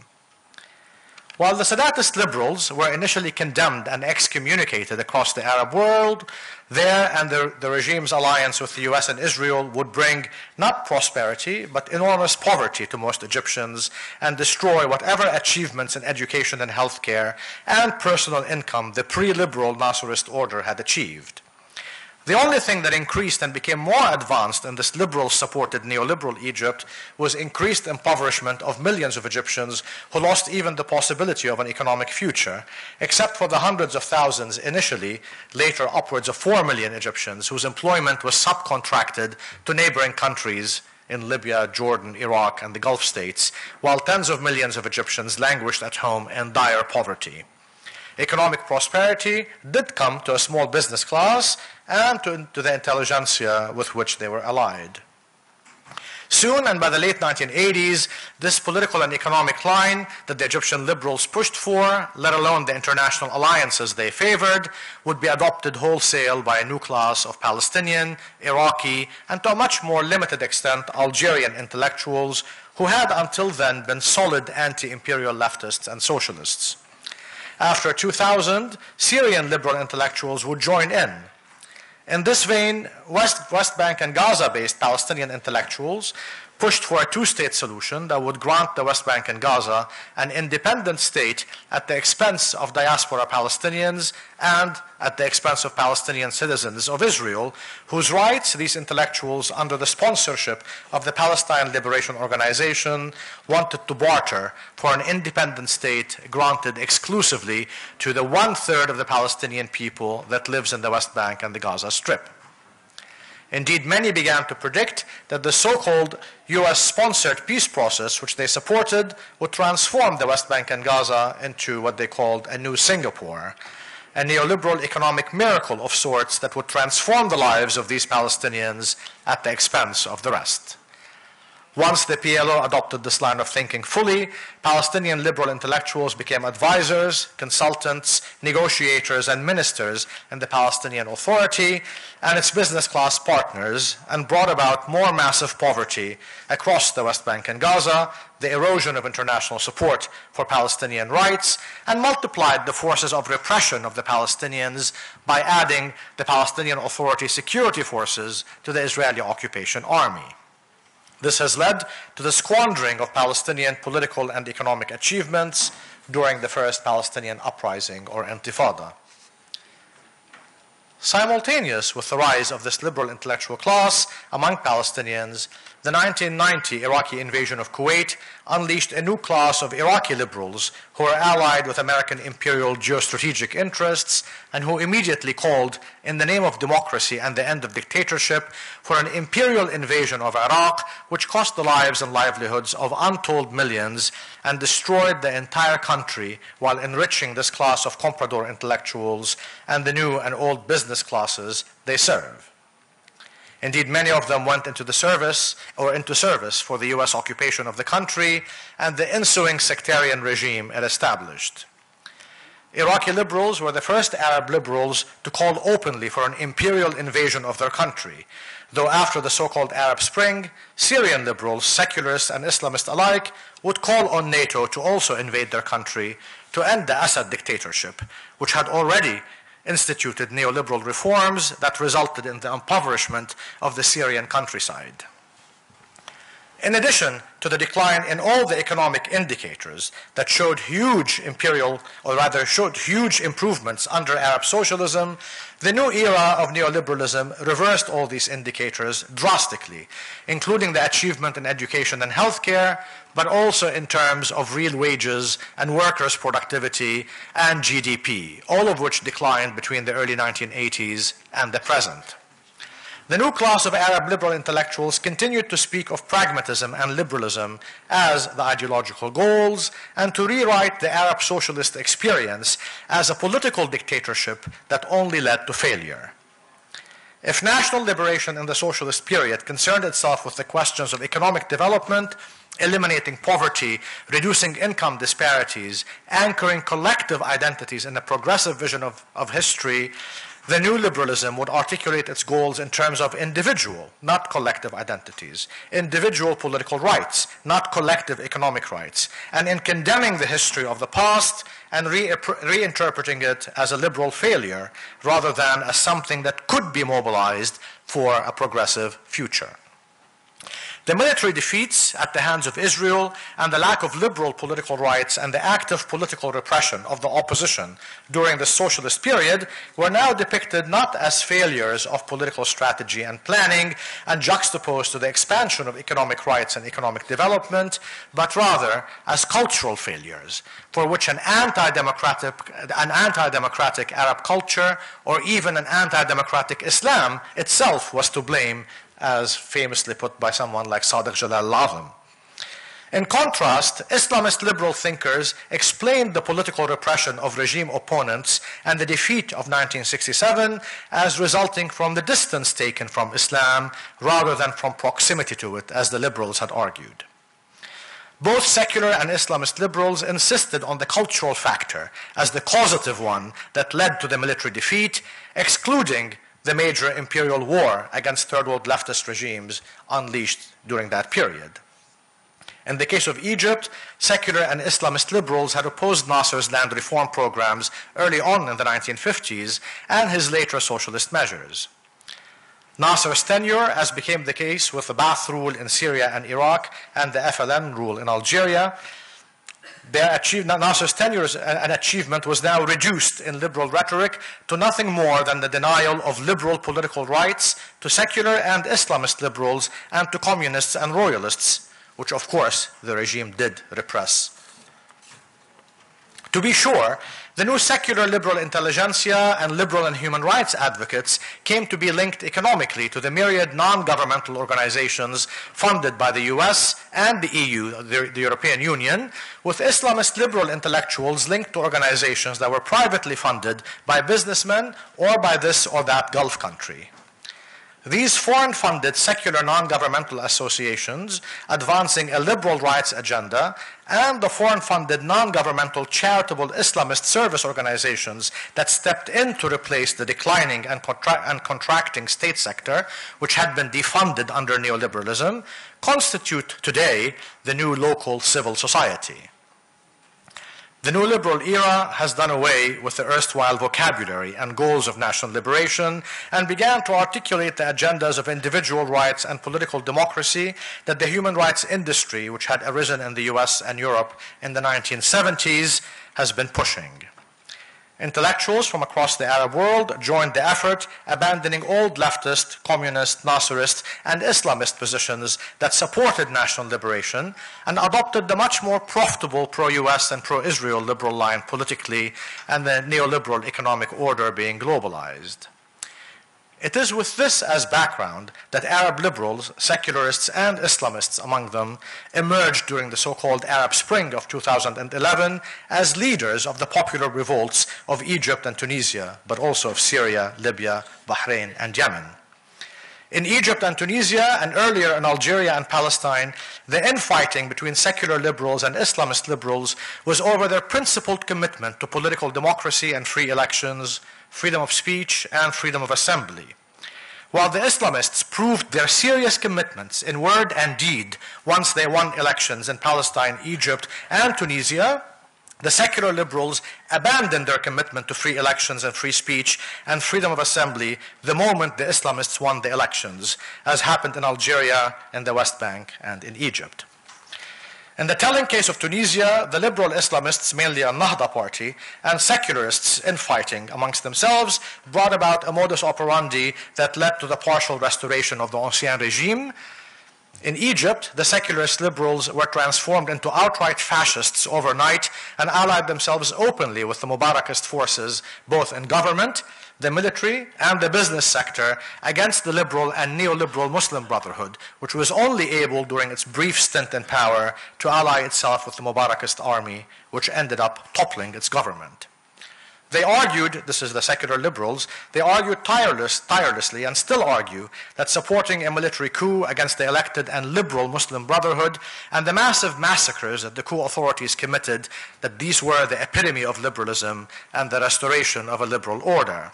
While the Sadatist liberals were initially condemned and excommunicated across the Arab world, their and the, the, regime's alliance with the US and Israel would bring not prosperity, but enormous poverty to most Egyptians and destroy whatever achievements in education and healthcare and personal income the pre liberal Nasserist order had achieved. The only thing that increased and became more advanced in this liberal supported neoliberal Egypt was increased impoverishment of millions of Egyptians who lost even the possibility of an economic future, except for the hundreds of thousands initially, later upwards of 4 million Egyptians whose employment was subcontracted to neighboring countries in Libya, Jordan, Iraq, and the Gulf states, while tens of millions of Egyptians languished at home in dire poverty economic prosperity did come to a small business class and to, to the intelligentsia with which they were allied. Soon, and by the late 1980s, this political and economic line that the Egyptian liberals pushed for, let alone the international alliances they favored, would be adopted wholesale by a new class of Palestinian, Iraqi, and to a much more limited extent, Algerian intellectuals who had until then been solid anti imperial leftists and socialists. After 2000, Syrian liberal intellectuals would join in. In this vein, West, West Bank and Gaza based Palestinian intellectuals pushed for a two state solution that would grant the West Bank and Gaza an independent state at the expense of diaspora Palestinians and at the expense of Palestinian citizens of Israel, whose rights these intellectuals, under the sponsorship of the Palestine Liberation Organization, wanted to barter for an independent state granted exclusively to the one third of the Palestinian people that lives in the West Bank and the Gaza Strip. Indeed, many began to predict that the so called US sponsored peace process, which they supported, would transform the West Bank and Gaza into what they called a new Singapore, a neoliberal economic miracle of sorts that would transform the lives of these Palestinians at the expense of the rest. Once the PLO adopted this line of thinking fully, Palestinian liberal intellectuals became advisors, consultants, negotiators, and ministers in the Palestinian Authority and its business class partners, and brought about more massive poverty across the West Bank and Gaza, the erosion of international support for Palestinian rights, and multiplied the forces of repression of the Palestinians by adding the Palestinian Authority security forces to the Israeli occupation army. This has led to the squandering of Palestinian political and economic achievements during the first Palestinian uprising or intifada. Simultaneous with the rise of this liberal intellectual class among Palestinians, the 1990 Iraqi invasion of Kuwait unleashed a new class of Iraqi liberals who were allied with American imperial geostrategic interests and who immediately called, in the name of democracy and the end of dictatorship, for an imperial invasion of Iraq, which cost the lives and livelihoods of untold millions and destroyed the entire country while enriching this class of comprador intellectuals and the new and old business classes they serve. Indeed, many of them went into the service or into service for the US occupation of the country and the ensuing sectarian regime it established. Iraqi liberals were the first Arab liberals to call openly for an imperial invasion of their country, though after the so called Arab Spring, Syrian liberals, secularists, and Islamists alike would call on NATO to also invade their country to end the Assad dictatorship, which had already instituted neoliberal reforms that resulted in the impoverishment of the Syrian countryside. In addition to the decline in all the economic indicators that showed huge imperial, or rather showed huge improvements under Arab socialism, the new era of neoliberalism reversed all these indicators drastically, including the achievement in education and healthcare, but also in terms of real wages and workers' productivity and GDP, all of which declined between the early 1980s and the present. The new class of Arab liberal intellectuals continued to speak of pragmatism and liberalism as the ideological goals and to rewrite the Arab socialist experience as a political dictatorship that only led to failure. If national liberation in the socialist period concerned itself with the questions of economic development, eliminating poverty, reducing income disparities, anchoring collective identities in a progressive vision of, of history, the new liberalism would articulate its goals in terms of individual, not collective identities, individual political rights, not collective economic rights, and in condemning the history of the past and re- reinterpreting it as a liberal failure rather than as something that could be mobilized for a progressive future. The military defeats at the hands of Israel and the lack of liberal political rights and the active political repression of the opposition during the socialist period were now depicted not as failures of political strategy and planning and juxtaposed to the expansion of economic rights and economic development, but rather as cultural failures for which an anti-democratic, an anti-democratic Arab culture or even an anti-democratic Islam itself was to blame as famously put by someone like Sadiq Jalal al-Azm. In contrast, Islamist liberal thinkers explained the political repression of regime opponents and the defeat of 1967 as resulting from the distance taken from Islam rather than from proximity to it, as the liberals had argued. Both secular and Islamist liberals insisted on the cultural factor as the causative one that led to the military defeat, excluding the major imperial war against third world leftist regimes unleashed during that period. In the case of Egypt, secular and Islamist liberals had opposed Nasser's land reform programs early on in the 1950s and his later socialist measures. Nasser's tenure, as became the case with the Ba'ath rule in Syria and Iraq and the FLN rule in Algeria, their Nasser's tenure and achievement was now reduced in liberal rhetoric to nothing more than the denial of liberal political rights to secular and Islamist liberals and to communists and royalists, which of course the regime did repress. To be sure, the new secular liberal intelligentsia and liberal and human rights advocates came to be linked economically to the myriad non-governmental organizations funded by the US and the EU, the, the, European Union, with Islamist liberal intellectuals linked to organizations that were privately funded by businessmen or by this or that Gulf country. These foreign funded secular non governmental associations advancing a liberal rights agenda and the foreign funded non governmental charitable Islamist service organizations that stepped in to replace the declining and, contra- and contracting state sector, which had been defunded under neoliberalism, constitute today the new local civil society. The new liberal era has done away with the erstwhile vocabulary and goals of national liberation and began to articulate the agendas of individual rights and political democracy that the human rights industry, which had arisen in the US and Europe in the 1970s, has been pushing. Intellectuals from across the Arab world joined the effort, abandoning old leftist, communist, Nasserist, and Islamist positions that supported national liberation and adopted the much more profitable pro US and pro Israel liberal line politically and the neoliberal economic order being globalized. It is with this as background that Arab liberals, secularists, and Islamists among them emerged during the so called Arab Spring of 2011 as leaders of the popular revolts of Egypt and Tunisia, but also of Syria, Libya, Bahrain, and Yemen. In Egypt and Tunisia, and earlier in Algeria and Palestine, the infighting between secular liberals and Islamist liberals was over their principled commitment to political democracy and free elections, freedom of speech, and freedom of assembly. While the Islamists proved their serious commitments in word and deed once they won elections in Palestine, Egypt, and Tunisia, the secular liberals abandoned their commitment to free elections and free speech and freedom of assembly the moment the Islamists won the elections, as happened in Algeria, in the West Bank, and in Egypt. In the telling case of Tunisia, the liberal Islamists, mainly a Nahda party, and secularists infighting amongst themselves brought about a modus operandi that led to the partial restoration of the Ancien regime. In Egypt, the secularist liberals were transformed into outright fascists overnight and allied themselves openly with the Mubarakist forces, both in government the military and the business sector against the liberal and neoliberal Muslim Brotherhood, which was only able during its brief stint in power to ally itself with the Mubarakist army, which ended up toppling its government. They argued, this is the secular liberals, they argued tireless, tirelessly and still argue that supporting a military coup against the elected and liberal Muslim Brotherhood and the massive massacres that the coup authorities committed, that these were the epitome of liberalism and the restoration of a liberal order.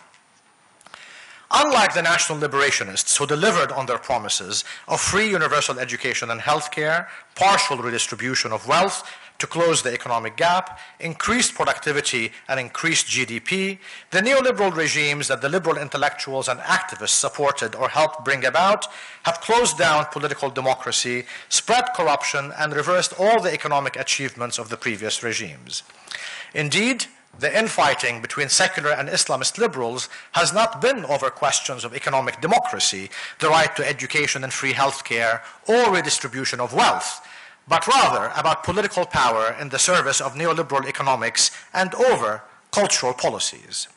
Unlike the national liberationists who delivered on their promises of free universal education and health care, partial redistribution of wealth to close the economic gap, increased productivity, and increased GDP, the neoliberal regimes that the liberal intellectuals and activists supported or helped bring about have closed down political democracy, spread corruption, and reversed all the economic achievements of the previous regimes. Indeed, the infighting between secular and Islamist liberals has not been over questions of economic democracy, the right to education and free healthcare, or redistribution of wealth, but rather about political power in the service of neoliberal economics and over cultural policies.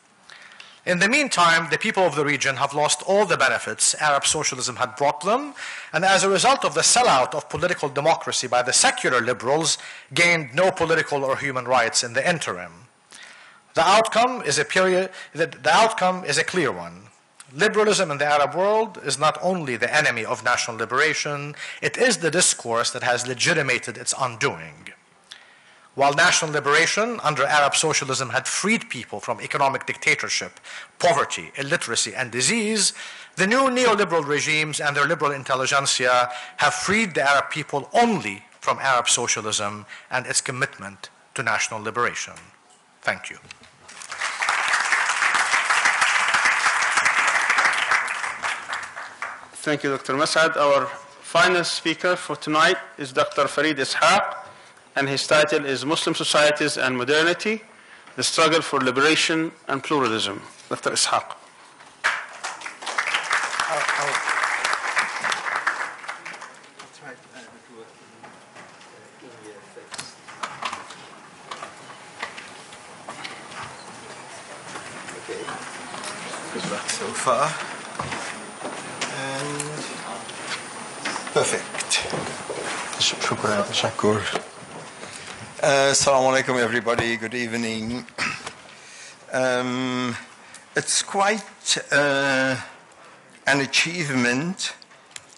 In the meantime, the people of the region have lost all the benefits Arab socialism had brought them, and as a result of the sellout of political democracy by the secular liberals, gained no political or human rights in the interim. The outcome is a period, the, the outcome is a clear one. Liberalism in the Arab world is not only the enemy of national liberation, it is the discourse that has legitimated its undoing. While national liberation under Arab socialism had freed people from economic dictatorship, poverty, illiteracy, and disease, the new neoliberal regimes and their liberal intelligentsia have freed the Arab people only from Arab socialism and its commitment to national liberation. Thank you. Thank you, Dr. Massad. Our final speaker for tonight is Dr. Farid Esack, and his title is Muslim Societies and Modernity, the Struggle for Liberation and Pluralism. Dr. Esack. Okay. Good luck so far. Perfect. Shukran, shakur. Uh, Assalamu alaikum, everybody. Good evening. Um, it's quite uh, an achievement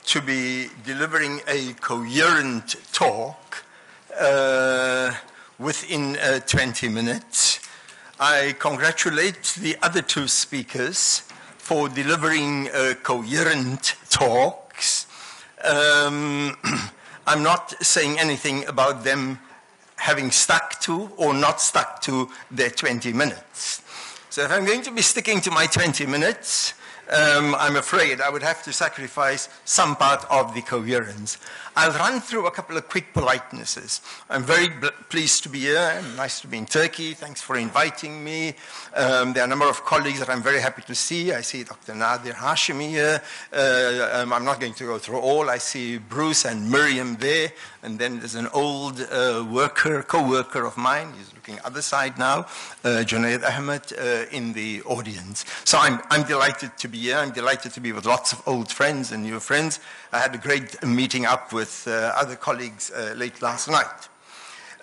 to be delivering a coherent talk uh, within uh, 20 minutes. I congratulate the other two speakers for delivering uh, coherent talks. Um, *clears throat* I'm not saying anything about them having stuck to or not stuck to their 20 minutes. So if I'm going to be sticking to my 20 minutes, um, I'm afraid I would have to sacrifice some part of the coherence. I'll run through a couple of quick politenesses. I'm very pleased to be here. Nice to be in Turkey. Thanks for inviting me. Um, there are a number of colleagues that I'm very happy to see. I see Dr. Nader Hashemi here. Uh, um, I'm not going to go through all. I see Bruce and Miriam there. And then there's an old uh, worker, co-worker of mine. He's looking other side now. Uh, Junaid Ahmed uh, in the audience. So I'm, I'm delighted to be here. I'm delighted to be with lots of old friends and new friends. I had a great meeting up with uh, other colleagues uh, late last night.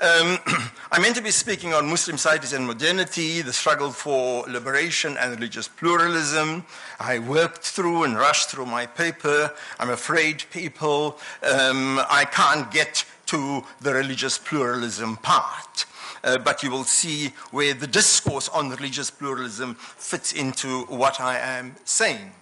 Um, *clears throat* I'm meant to be speaking on Muslim societies and modernity, the struggle for liberation and religious pluralism. I worked through and rushed through my paper. I'm afraid, people, um, I can't get to the religious pluralism part. Uh, but you will see where the discourse on religious pluralism fits into what I am saying.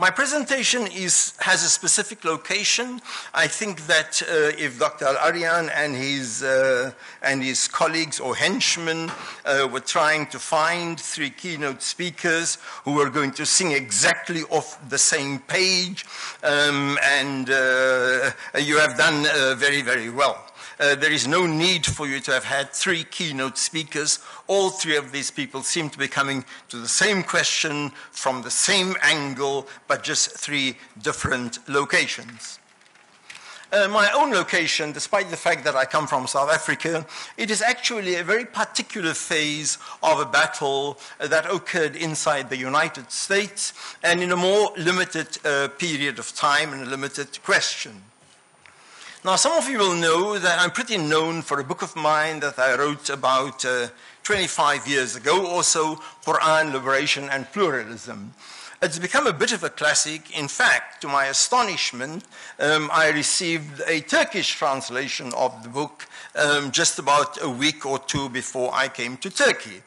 My presentation is, has a specific location. I think that uh, if Dr. Al-Arian and his, uh, and his colleagues or henchmen uh, were trying to find three keynote speakers who were going to sing exactly off the same page, um, and uh, you have done uh, very, very well. Uh, there is no need for you to have had three keynote speakers. All three of these people seem to be coming to the same question from the same angle, but just three different locations. Uh, my own location, despite the fact that I come from South Africa, it is actually a very particular phase of a battle uh, that occurred inside the United States and in a more limited uh, period of time and a limited question. Now, some of you will know that I'm pretty known for a book of mine that I wrote about uh, 25 years ago, also Quran, Liberation and Pluralism. It's become a bit of a classic. In fact, to my astonishment, um, I received a Turkish translation of the book um, just about a week or two before I came to Turkey.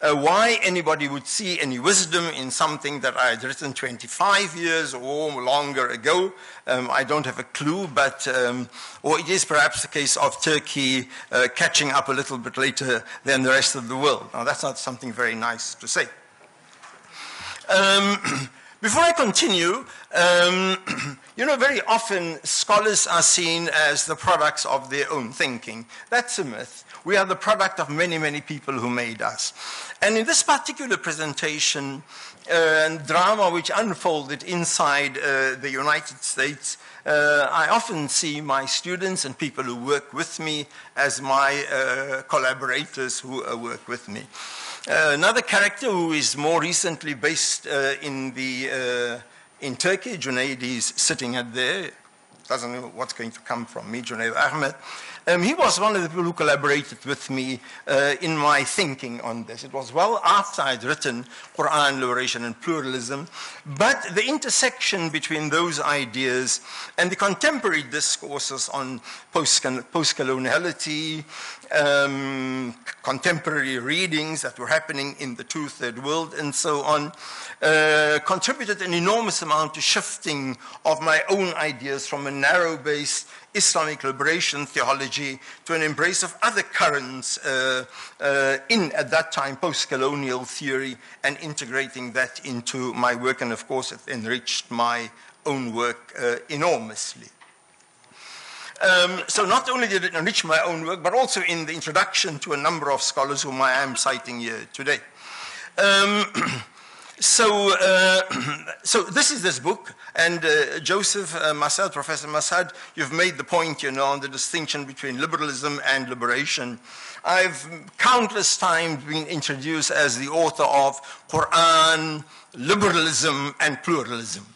Uh, why anybody would see any wisdom in something that I had written 25 years or longer ago, um, I don't have a clue, but, um, or it is perhaps the case of Turkey uh, catching up a little bit later than the rest of the world. Now, that's not something very nice to say. Um, *clears throat* before I continue, um, *clears throat* you know, very often scholars are seen as the products of their own thinking. That's a myth. We are the product of many, many people who made us. And in this particular presentation, uh, drama which unfolded inside uh, the United States, uh, I often see my students and people who work with me as my uh, collaborators who uh, work with me. Uh, another character who is more recently based in, the, in Turkey, Junaid is sitting at there, doesn't know what's going to come from me, Junaid Ahmed. Um, he was one of the people who collaborated with me uh, in my thinking on this. It was well after I'd written Quran, Liberation and Pluralism, but the intersection between those ideas and the contemporary discourses on post-coloniality, um, contemporary readings that were happening in the two-third world and so on, uh, contributed an enormous amount to shifting of my own ideas from a narrow-based Islamic liberation theology to an embrace of other currents uh, uh, in, at that time, post-colonial theory and integrating that into my work. And of course, it enriched my own work uh, enormously. Um, so not only did it enrich my own work, but also in the introduction to a number of scholars whom I am citing here today. Um, *clears throat* so, uh, *clears throat* so this is this book, and uh, Joseph uh, Massad, Professor Massad, you've made the point, you know, on the distinction between liberalism and liberation. I've countless times been introduced as the author of Quran, liberalism, and pluralism.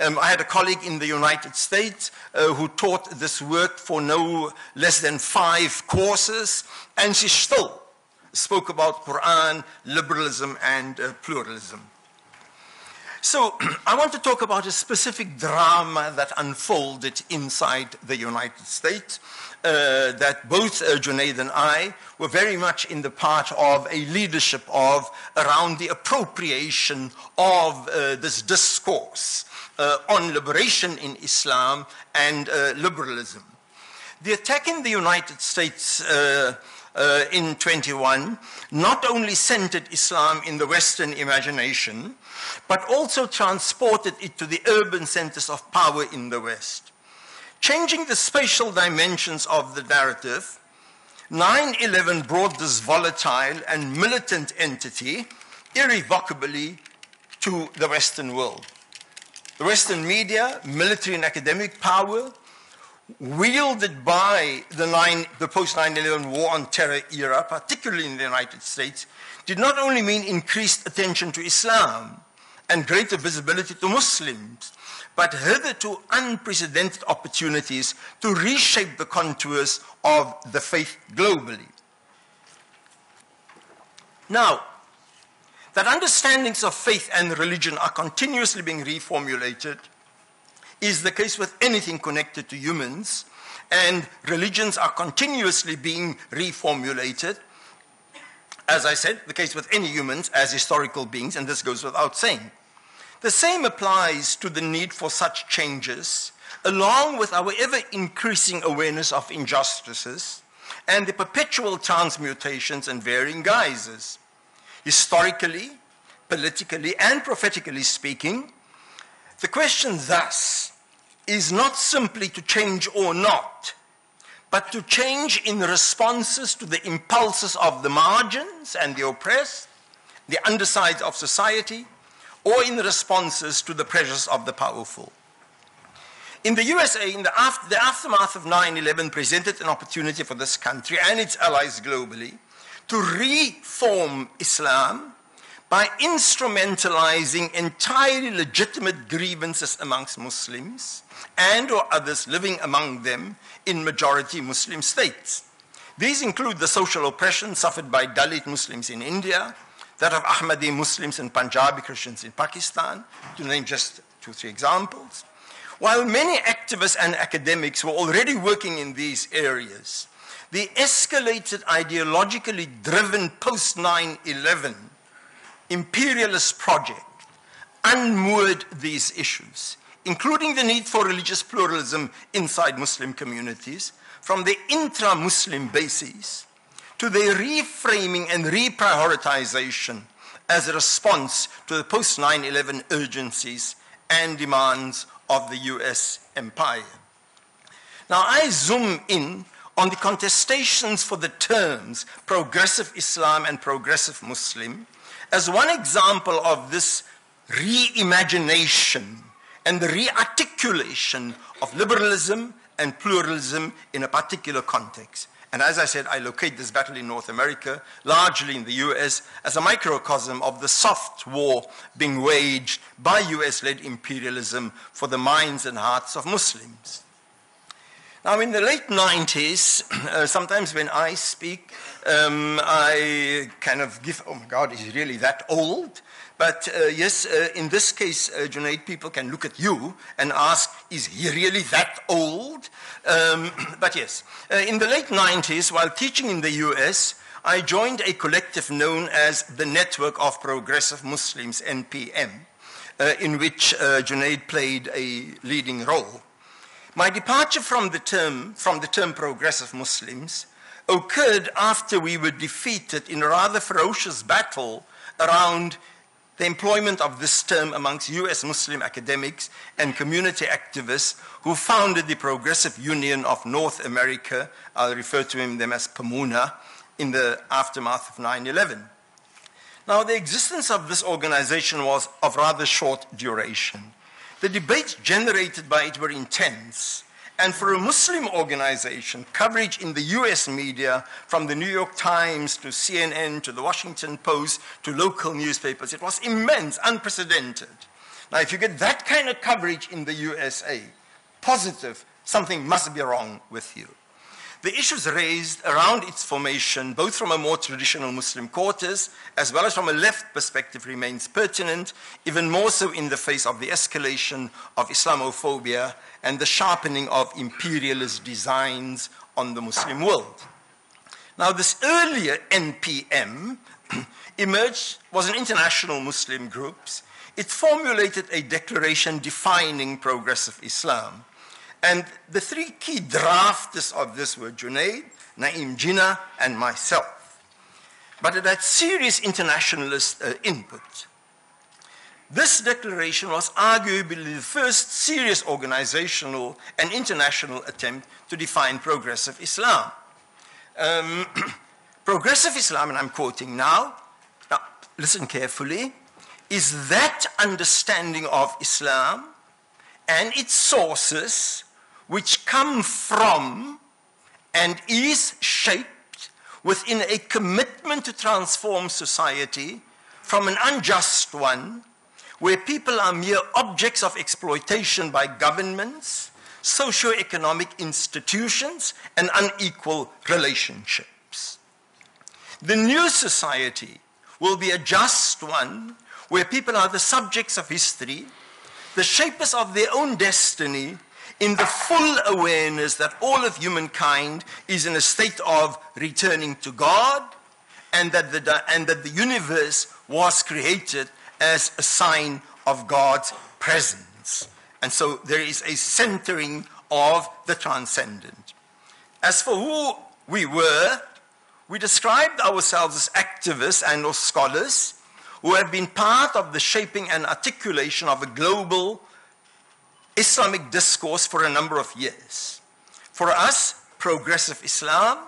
Um, I had a colleague in the United States uh, who taught this work for no less than five courses, and she still spoke about Quran, liberalism, and uh, pluralism. So *clears throat* I want to talk about a specific drama that unfolded inside the United States uh, that both uh, Junaid and I were very much in the part of a leadership of around the appropriation of uh, this discourse on liberation in Islam and uh, liberalism. The attack in the United States uh, uh, in 21 not only centered Islam in the Western imagination, but also transported it to the urban centers of power in the West. Changing the spatial dimensions of the narrative, 9 11 brought this volatile and militant entity irrevocably to the Western world. The Western media, military and academic power, wielded by the, the post 9 11 war on terror era, particularly in the United States, did not only mean increased attention to Islam and greater visibility to Muslims, but hitherto unprecedented opportunities to reshape the contours of the faith globally. Now, that understandings of faith and religion are continuously being reformulated is the case with anything connected to humans, and religions are continuously being reformulated. As I said, the case with any humans as historical beings, and this goes without saying. The same applies to the need for such changes, along with our ever increasing awareness of injustices and the perpetual transmutations and varying guises. Historically, politically, and prophetically speaking, the question thus is not simply to change or not, but to change in responses to the impulses of the margins and the oppressed, the undersides of society, or in responses to the pressures of the powerful. In the USA, in the, after, the aftermath of 9 11 presented an opportunity for this country and its allies globally to reform Islam by instrumentalizing entirely legitimate grievances amongst Muslims and or others living among them in majority Muslim states. These include the social oppression suffered by Dalit Muslims in India, that of Ahmadi Muslims and Punjabi Christians in Pakistan, to name just two, or three examples. While many activists and academics were already working in these areas, the escalated ideologically driven post 9 11 imperialist project unmoored these issues, including the need for religious pluralism inside Muslim communities, from the intra Muslim basis to the reframing and reprioritization as a response to the post 9 11 urgencies and demands of the US empire. Now, I zoom in on the contestations for the terms progressive Islam and progressive Muslim as one example of this reimagination and the rearticulation of liberalism and pluralism in a particular context. And as I said, I locate this battle in North America, largely in the US, as a microcosm of the soft war being waged by US led imperialism for the minds and hearts of Muslims. Now, in the late 90s, *clears throat* uh, sometimes when I speak, um, I kind of give, oh my God, is he really that old? But uh, yes, uh, in this case, uh, Junaid, people can look at you and ask, is he really that old? Um, *clears throat* but yes, uh, in the late 90s, while teaching in the US, I joined a collective known as the Network of Progressive Muslims, NPM, uh, in which uh, Junaid played a leading role. My departure from the term, from the term progressive Muslims occurred after we were defeated in a rather ferocious battle around the employment of this term amongst US Muslim academics and community activists who founded the Progressive Union of North America, I'll refer to them as PAMUNA, in the aftermath of 9 11. Now, the existence of this organization was of rather short duration. The debates generated by it were intense, and for a Muslim organization, coverage in the US media, from the New York Times to CNN to the Washington Post to local newspapers, it was immense, unprecedented. Now, if you get that kind of coverage in the USA, positive, something must be wrong with you. The issues raised around its formation, both from a more traditional Muslim quarters as well as from a left perspective, remains pertinent, even more so in the face of the escalation of Islamophobia and the sharpening of imperialist designs on the Muslim world. Now, this earlier NPM *clears throat* emerged, was an international Muslim group. It formulated a declaration defining progressive Islam. And the three key drafters of this were Junaid, Na'eem Jeenah, and myself. But it had serious internationalist uh, input. This declaration was arguably the first serious organizational and international attempt to define progressive Islam. Um, *clears throat* progressive Islam, and I'm quoting now, now, listen carefully, is that understanding of Islam and its sources which come from and is shaped within a commitment to transform society from an unjust one where people are mere objects of exploitation by governments, socio-economic institutions, and unequal relationships. The new society will be a just one where people are the subjects of history, the shapers of their own destiny, in the full awareness that all of humankind is in a state of returning to God and that the, and that the universe was created as a sign of God's presence. And so there is a centering of the transcendent. As for who we were, we described ourselves as activists and or scholars who have been part of the shaping and articulation of a global Islamic discourse for a number of years. For us, progressive Islam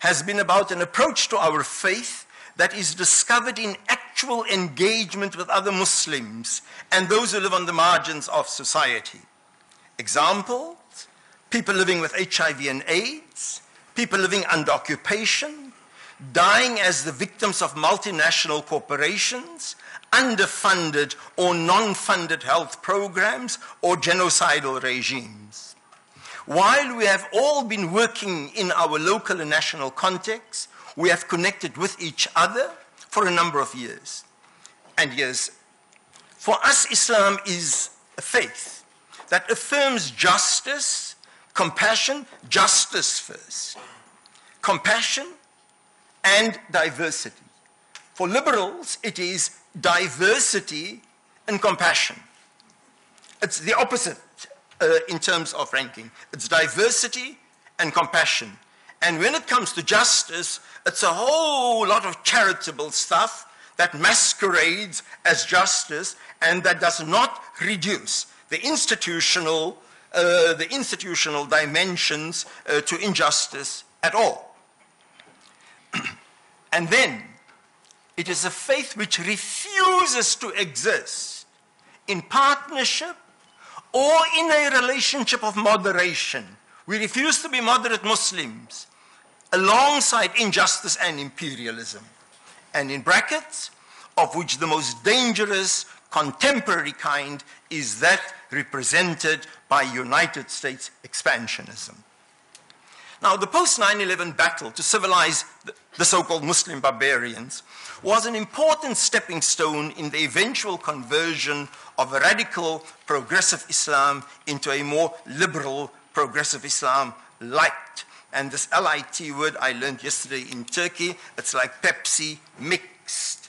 has been about an approach to our faith that is discovered in actual engagement with other Muslims and those who live on the margins of society. Examples people living with HIV and AIDS, people living under occupation, dying as the victims of multinational corporations, underfunded or non-funded health programs or genocidal regimes. While we have all been working in our local and national context, we have connected with each other for a number of years. And yes, for us, Islam is a faith that affirms justice, compassion, justice first, compassion, and diversity. For liberals, it is diversity and compassion. It's the opposite uh, in terms of ranking. It's diversity and compassion. And when it comes to justice, it's a whole lot of charitable stuff that masquerades as justice and that does not reduce the institutional, uh, the institutional dimensions uh, to injustice at all. *clears throat* and then it is a faith which refuses to exist in partnership or in a relationship of moderation. We refuse to be moderate Muslims alongside injustice and imperialism. And in brackets, of which the most dangerous contemporary kind is that represented by United States expansionism. Now, the post 9 11 battle to civilize the so called Muslim barbarians was an important stepping stone in the eventual conversion of a radical progressive Islam into a more liberal progressive Islam light. And this LIT word I learned yesterday in Turkey, it's like Pepsi mixed.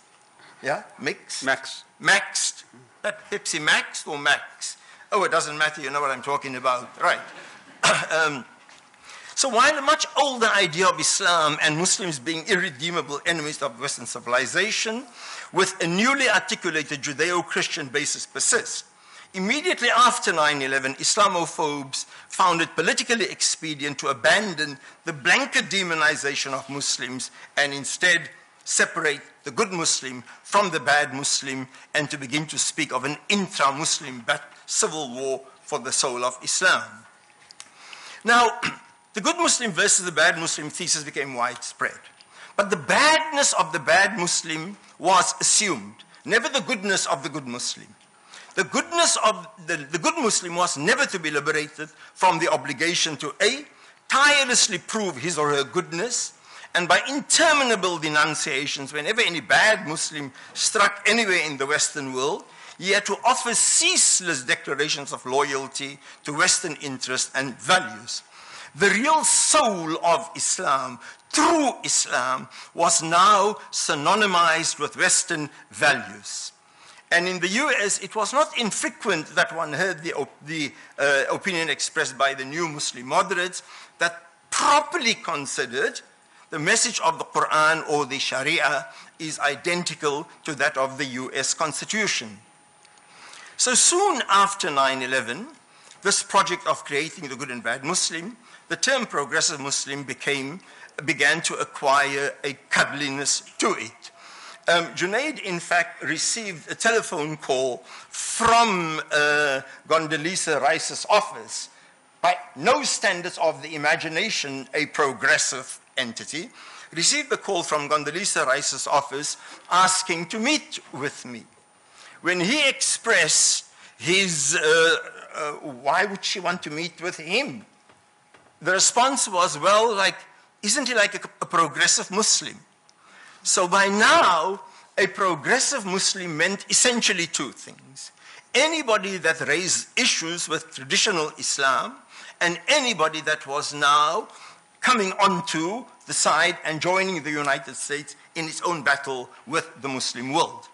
Yeah, mixed? Max. Maxed. That Pepsi maxed or max? Oh, it doesn't matter, you know what I'm talking about. Right. *coughs* um, so while a much older idea of Islam and Muslims being irredeemable enemies of Western civilization, with a newly articulated Judeo-Christian basis persists, immediately after 9-11, Islamophobes found it politically expedient to abandon the blanket demonization of Muslims and instead separate the good Muslim from the bad Muslim and to begin to speak of an intra Muslim civil war for the soul of Islam. Now, *clears throat* the good Muslim versus the bad Muslim thesis became widespread. But the badness of the bad Muslim was assumed, never the goodness of the good Muslim. The goodness of the, the good Muslim was never to be liberated from the obligation to A, tirelessly prove his or her goodness, and by interminable denunciations, whenever any bad Muslim struck anywhere in the Western world, he had to offer ceaseless declarations of loyalty to Western interests and values. The real soul of Islam, true Islam, was now synonymized with Western values. And in the US, it was not infrequent that one heard the, op the uh, opinion expressed by the new Muslim moderates that properly considered, the message of the Quran or the Sharia is identical to that of the US Constitution. So soon after 9 11, this project of creating the good and bad Muslim, the term progressive Muslim became, began to acquire a cuddliness to it. Um, Junaid, in fact, received a telephone call from uh, Condoleezza Rice's office, by no standards of the imagination, a progressive entity, received a call from Condoleezza Rice's office asking to meet with me when he expressed his, uh, uh, why would she want to meet with him? The response was, well, like, isn't he like a, a progressive Muslim? So by now, a progressive Muslim meant essentially two things. Anybody that raised issues with traditional Islam, and anybody that was now coming onto the side and joining the United States in its own battle with the Muslim world.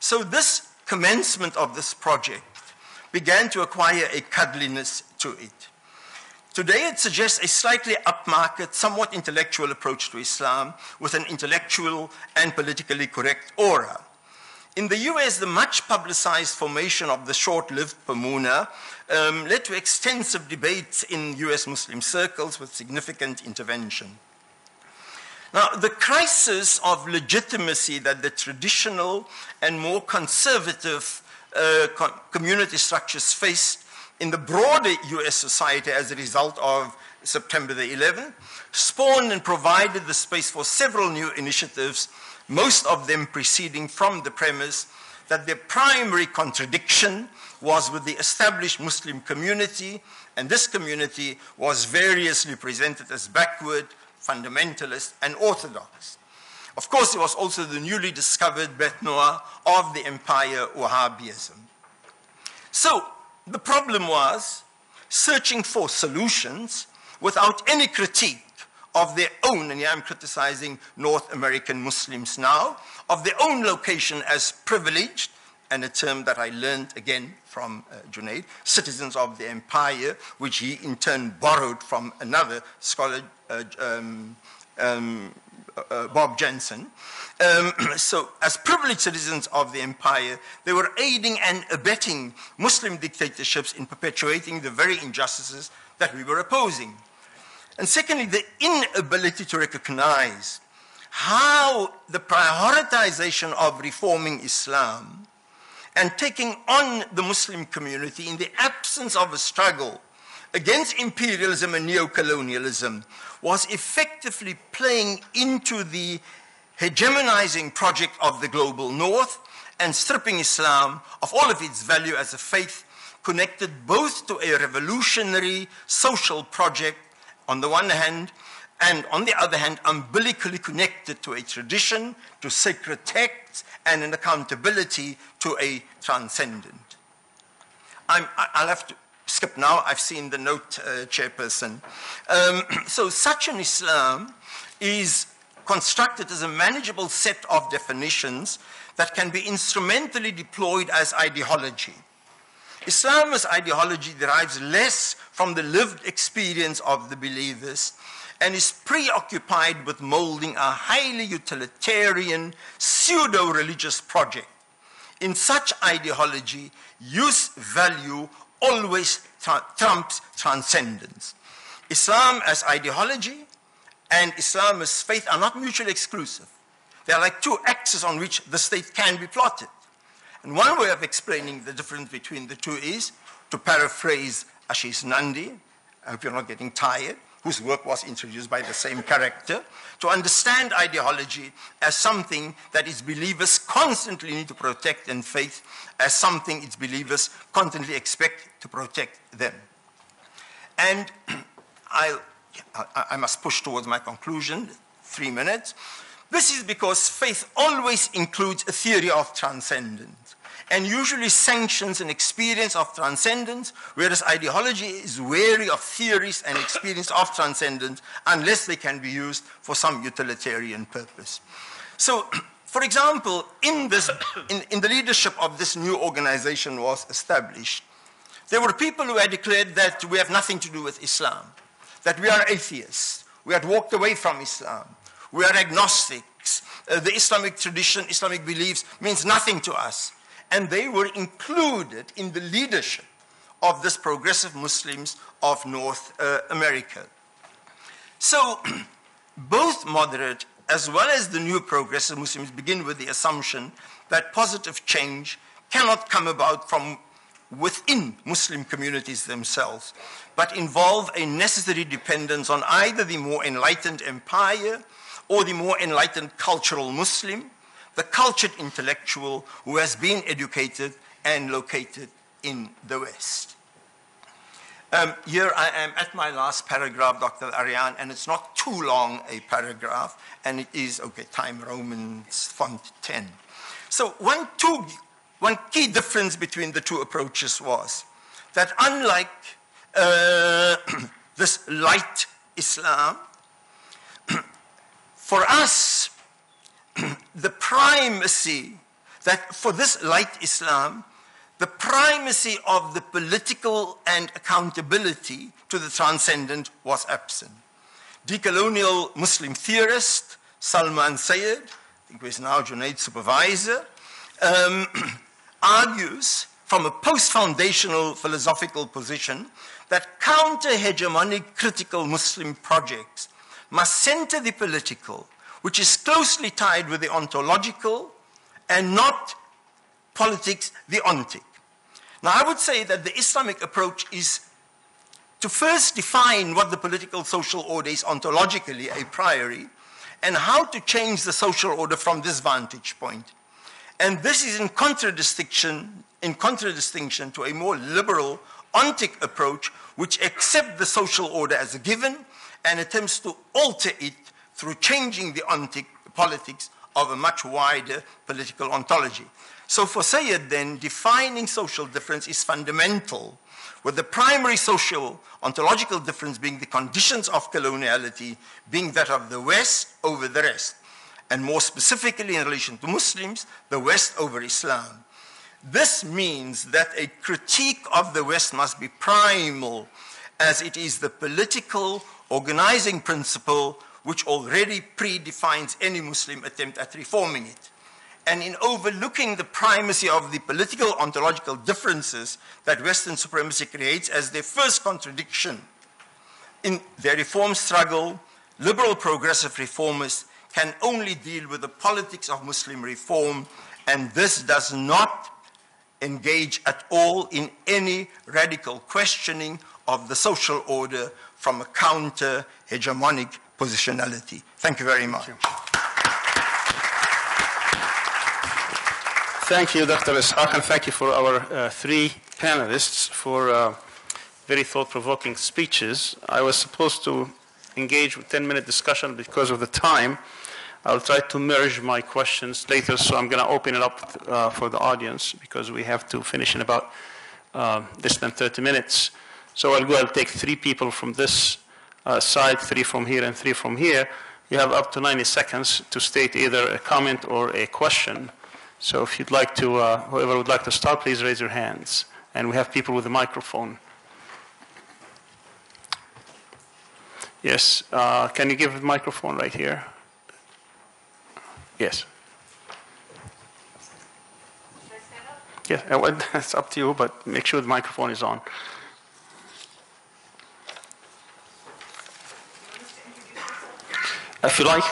So this commencement of this project began to acquire a cuddliness to it. Today it suggests a slightly upmarket, somewhat intellectual approach to Islam with an intellectual and politically correct aura. In the US, the much publicized formation of the short-lived Pamuna um, led to extensive debates in US Muslim circles with significant intervention. Now, the crisis of legitimacy that the traditional and more conservative uh, co community structures faced in the broader US society as a result of September the 11th spawned and provided the space for several new initiatives, most of them proceeding from the premise that their primary contradiction was with the established Muslim community, and this community was variously presented as backward, fundamentalist, and orthodox. Of course, it was also the newly discovered bête noire of the empire Wahhabism. So, the problem was searching for solutions without any critique of their own, and here I'm criticizing North American Muslims now, of their own location as privileged, and a term that I learned again from uh, Junaid, citizens of the empire, which he in turn borrowed from another scholar, uh, um, um, uh, Bob Jensen. Um, *clears throat* so, as privileged citizens of the empire, they were aiding and abetting Muslim dictatorships in perpetuating the very injustices that we were opposing. And secondly, the inability to recognize how the prioritization of reforming Islam and taking on the Muslim community in the absence of a struggle against imperialism and neocolonialism was effectively playing into the hegemonizing project of the global north and stripping Islam of all of its value as a faith connected both to a revolutionary social project on the one hand and on the other hand umbilically connected to a tradition, to sacred texts and an accountability to a transcendent. i will have to skip now. I've seen the note, uh, Chairperson. Um, *clears throat* so such an Islam is constructed as a manageable set of definitions that can be instrumentally deployed as ideology. Islam as ideology derives less from the lived experience of the believers and is preoccupied with molding a highly utilitarian, pseudo religious project. In such ideology, use value always trumps transcendence. Islam as ideology and Islam as faith are not mutually exclusive. They are like two axes on which the state can be plotted. And one way of explaining the difference between the two is to paraphrase Ashis Nandy, I hope you're not getting tired, whose work was introduced by the same character, to understand ideology as something that its believers constantly need to protect and faith as something its believers constantly expect to protect them. And *clears throat* I'll, I, I must push towards my conclusion, three minutes. This is because faith always includes a theory of transcendence and usually sanctions an experience of transcendence, whereas ideology is wary of theories and experience of transcendence unless they can be used for some utilitarian purpose. So, *clears throat* for example, in, this, *coughs* in, in the leadership of this new organization was established, there were people who had declared that we have nothing to do with Islam, that we are atheists, we had walked away from Islam, we are agnostics, uh, the Islamic tradition, Islamic beliefs means nothing to us. And they were included in the leadership of this progressive Muslims of North uh, America. So, *clears throat* both moderate as well as the new progressive Muslims begin with the assumption that positive change cannot come about from within Muslim communities themselves, but involve a necessary dependence on either the more enlightened empire or the more enlightened cultural Muslim, the cultured intellectual who has been educated and located in the West. Um, here I am at my last paragraph, Dr. Arian, and it's not too long a paragraph, and it is, okay, Time Romans font 10. So one, two, one key difference between the two approaches was that unlike uh, *clears throat* this light Islam, *clears throat* for us, *clears throat* the primacy that for this light Islam, the primacy of the political and accountability to the transcendent was absent. Decolonial Muslim theorist Salman Sayyid, I think is now Junaid's supervisor, um, argues from a post-foundational philosophical position that counter-hegemonic critical Muslim projects must center the political which is closely tied with the ontological and not politics, the ontic. Now, I would say that the Islamic approach is to first define what the political social order is ontologically a priori and how to change the social order from this vantage point. And this is in contradistinction, in contradistinction to a more liberal ontic approach which accepts the social order as a given and attempts to alter it through changing the ontic politics of a much wider political ontology. So for Sayyid then, defining social difference is fundamental, with the primary social ontological difference being the conditions of coloniality being that of the West over the rest, and more specifically in relation to Muslims, the West over Islam. This means that a critique of the West must be primal, as it is the political organizing principle which already predefines any Muslim attempt at reforming it. And in overlooking the primacy of the political ontological differences that Western supremacy creates as their first contradiction in their reform struggle, liberal progressive reformers can only deal with the politics of Muslim reform, and this does not engage at all in any radical questioning of the social order from a counter hegemonic positionality. Thank you very much. Thank you, Dr. Esack, and thank you for our uh, three panelists for uh, very thought-provoking speeches. I was supposed to engage with 10-minute discussion because of the time. I'll try to merge my questions later, so I'm going to open it up uh, for the audience because we have to finish in about uh, less than 30 minutes. So I'll go, I'll take three people from this uh, side, three from here and three from here, you have up to 90 seconds to state either a comment or a question. So if you'd like to, uh, whoever would like to start, please raise your hands. And we have people with a microphone. Yes, uh, can you give the microphone right here? Yes. Yes, uh, *laughs* it's up to you, but make sure the microphone is on. If you like,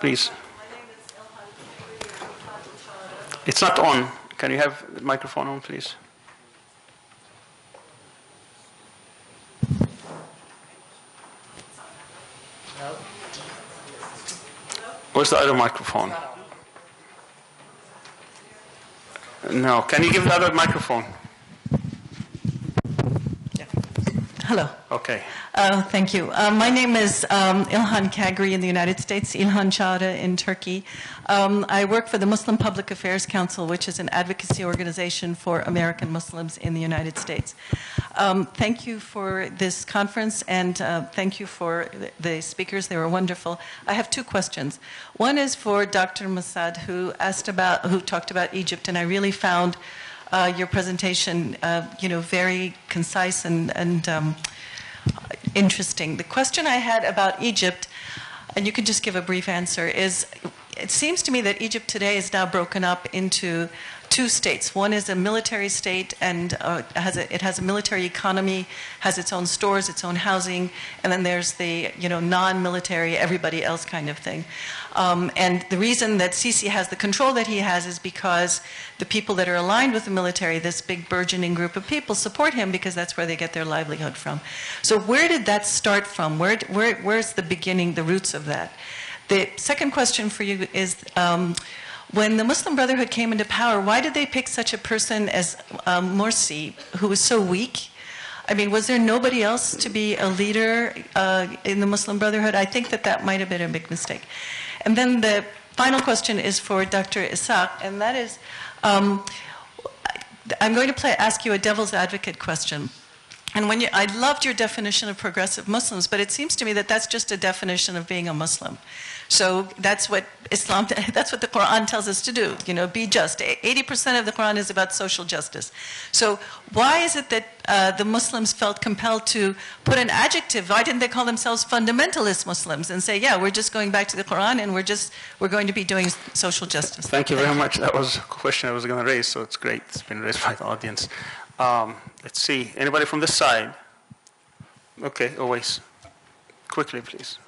please. My name is Ilhan It's not on. Can you have the microphone on, please? Where's the other microphone? No. Can you give the other microphone? Hello. Okay. Uh, thank you. Uh, my name is um, Ilhan Kagri in the United States, Ilhan Chowda in Turkey. Um, I work for the Muslim Public Affairs Council, which is an advocacy organization for American Muslims in the United States. Um, thank you for this conference and uh, thank you for the, the speakers. They were wonderful. I have two questions. One is for Dr. Massad, who asked about, who talked about Egypt, and I really found uh, your presentation, uh, you know, very concise and, and um, interesting. The question I had about Egypt, and you can just give a brief answer, is it seems to me that Egypt today is now broken up into two states. One is a military state and uh, has a, it has a military economy, has its own stores, its own housing, and then there's the you know non-military, everybody else kind of thing. Um, and the reason that Sisi has the control that he has is because the people that are aligned with the military, this big burgeoning group of people, support him because that's where they get their livelihood from. So where did that start from? Where, where, where's the beginning, the roots of that? The second question for you is. Um, when the Muslim Brotherhood came into power, why did they pick such a person as um, Morsi, who was so weak? I mean, was there nobody else to be a leader uh, in the Muslim Brotherhood? I think that that might have been a big mistake. And then the final question is for Dr. Esack, and that is um, I'm going to play, ask you a devil's advocate question. And when you, I loved your definition of progressive Muslims, but it seems to me that that's just a definition of being a Muslim. So that's what Islam, *laughs* that's what the Quran tells us to do. You know, be just. 80% of the Quran is about social justice. So why is it that uh, the Muslims felt compelled to put an adjective? Why didn't they call themselves fundamentalist Muslims and say, yeah, we're just going back to the Quran and we're just, we're going to be doing social justice? Thank you very much. That was a question I was going to raise, so it's great. It's been raised by the audience. Um, let's see. Anybody from this side? Okay, always. Quickly, please.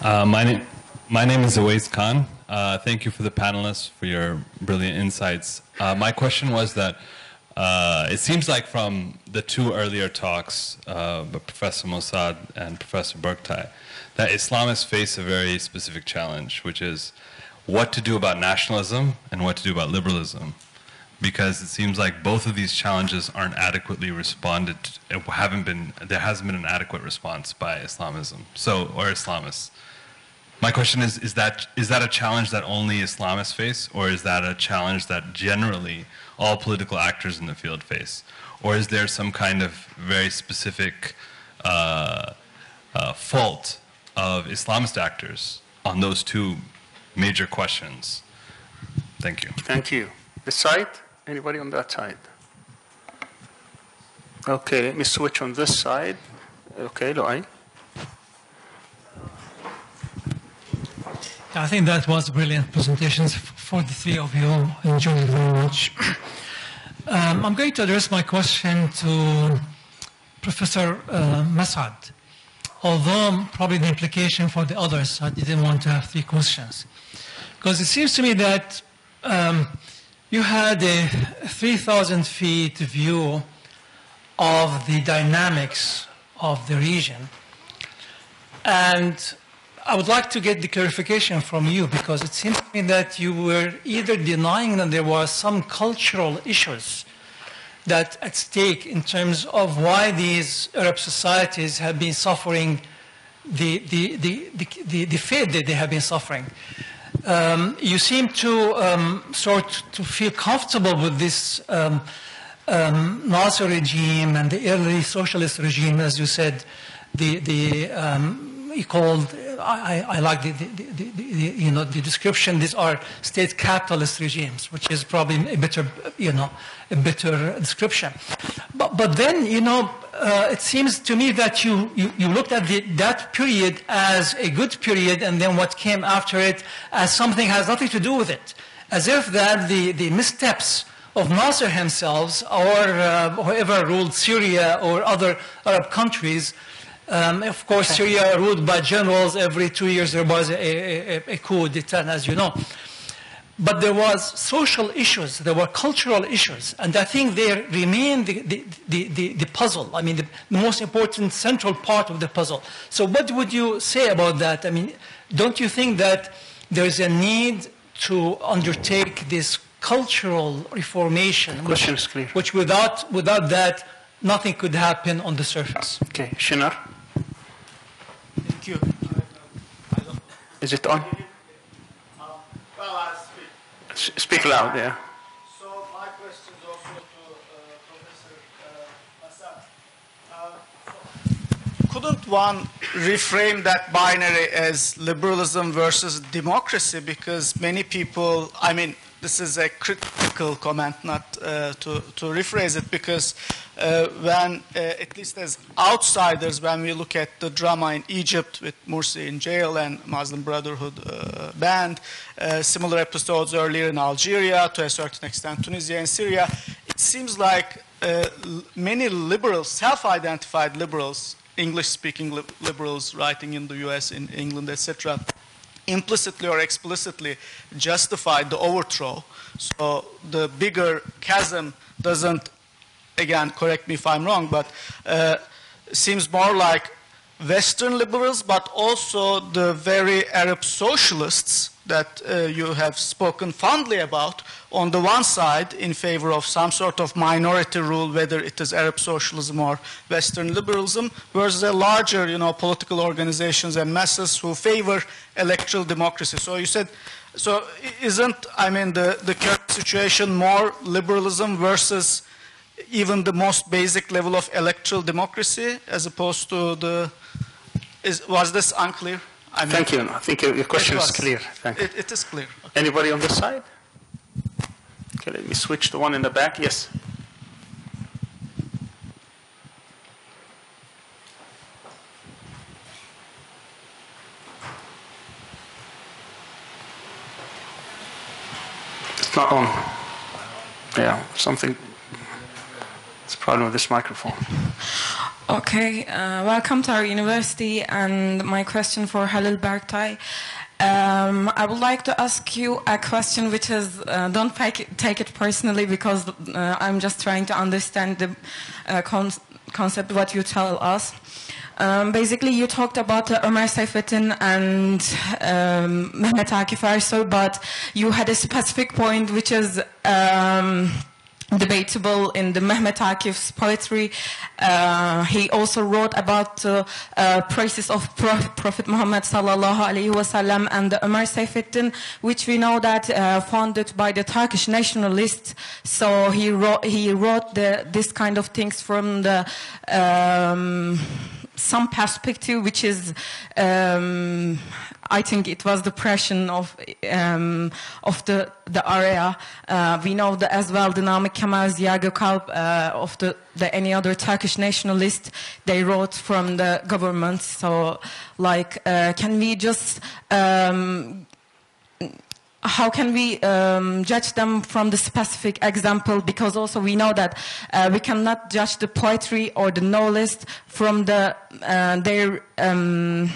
Uh, my, name, my name is Awais Khan. Uh, thank you for the panelists for your brilliant insights. Uh, my question was that uh, it seems like from the two earlier talks uh, by Professor Massad and Professor Berktay, that Islamists face a very specific challenge, which is what to do about nationalism and what to do about liberalism. Because it seems like both of these challenges aren't adequately responded, to, haven't been, there hasn't been an adequate response by Islamism, so, or Islamists. My question is, is that, is that a challenge that only Islamists face, or is that a challenge that generally all political actors in the field face? Or is there some kind of very specific uh, uh, fault of Islamist actors on those two major questions? Thank you. Thank you. The side? Anybody on that side? Okay, let me switch on this side. Okay, Luay. I think that was brilliant presentations for the three of you. Enjoyed very much. *clears throat* Um, I'm going to address my question to Professor uh, Massad, although probably the implication for the others, I didn't want to have three questions. Because it seems to me that um, you had a 3,000 feet view of the dynamics of the region. And I would like to get the clarification from you because it seems to me that you were either denying that there were some cultural issues that at stake in terms of why these Arab societies have been suffering the, the, the, the, the, fate that they have been suffering. Um, you seem to um, sort to feel comfortable with this um, um, Nasser regime and the early socialist regime, as you said, the, the um, he called I, I like the, the, the, the, you know, the description. These are state capitalist regimes, which is probably a better, you know, a better description. But, but then, you know, uh, it seems to me that you, you, you looked at the, that period as a good period and then what came after it as something has nothing to do with it. As if that the, the missteps of Nasser himself or uh, whoever ruled Syria or other Arab countries. Um, of course, Syria ruled by generals. Every two years there was a, a, a coup d'etat, as you know. But there was social issues, there were cultural issues, and I think they remain the, the, the, the, puzzle. I mean, the, most important central part of the puzzle. So what would you say about that? I mean, don't you think that there's a need to undertake this cultural reformation, which, clear. which without, without that, nothing could happen on the surface? Okay, Shinar, Thank you. Is it on? Well, I speak. S- Speak loud, yeah. So my question is also to uh, Professor uh, Assad. Uh, so couldn't one reframe that binary as liberalism versus democracy? Because many people, I mean, this is a critical comment, not uh, to, to rephrase it, because uh, when, uh, at least as outsiders, when we look at the drama in Egypt with Morsi in jail and Muslim Brotherhood uh, banned, uh, similar episodes earlier in Algeria, to a certain extent Tunisia and Syria, it seems like uh, many liberals, self-identified liberals, English-speaking li- liberals writing in the U.S., in England, etc., implicitly or explicitly justified the overthrow. So the bigger chasm doesn't, again, correct me if I'm wrong, but uh, seems more like Western liberals, but also the very Arab socialists that uh, you have spoken fondly about on the one side in favor of some sort of minority rule, whether it is Arab socialism or Western liberalism, versus a larger, you know, political organizations and masses who favor electoral democracy. So you said, so isn't, I mean, the, the current situation more liberalism versus even the most basic level of electoral democracy as opposed to the, is, was this unclear? I mean, Thank you. I think your question is clear. Thank you. It, it is clear. Anybody on this side? Okay, let me switch to one in the back. Yes. It's not on. Yeah, something. It's a problem with this microphone. Okay, uh, welcome to our university. And my question for Halil Berktay. Um, I would like to ask you a question which is, uh, don't take it, take it personally because uh, I'm just trying to understand the uh, con- concept, what you tell us. Um, basically, you talked about uh, Ömer Seyfettin and um, Mehmet Akif Ersoy, but you had a specific point which is um, debatable in the Mehmet Akif's poetry. Uh, he also wrote about the uh, praises of Pro- Prophet Muhammad sallallahu alaihi wasallam and the Ömer Seyfettin, which we know that uh, founded by the Turkish nationalists. So he wrote he wrote the, this kind of things from the um, some perspective, which is, um, I think it was the pressure of um, of the the area. Uh, we know as well. The Namık Kemal Ziya uh, of the, the any other Turkish nationalist, they wrote from the government. So, like, uh, can we just um, how can we um, judge them from the specific example? Because also we know that uh, we cannot judge the poetry or the novelist from the uh, their um,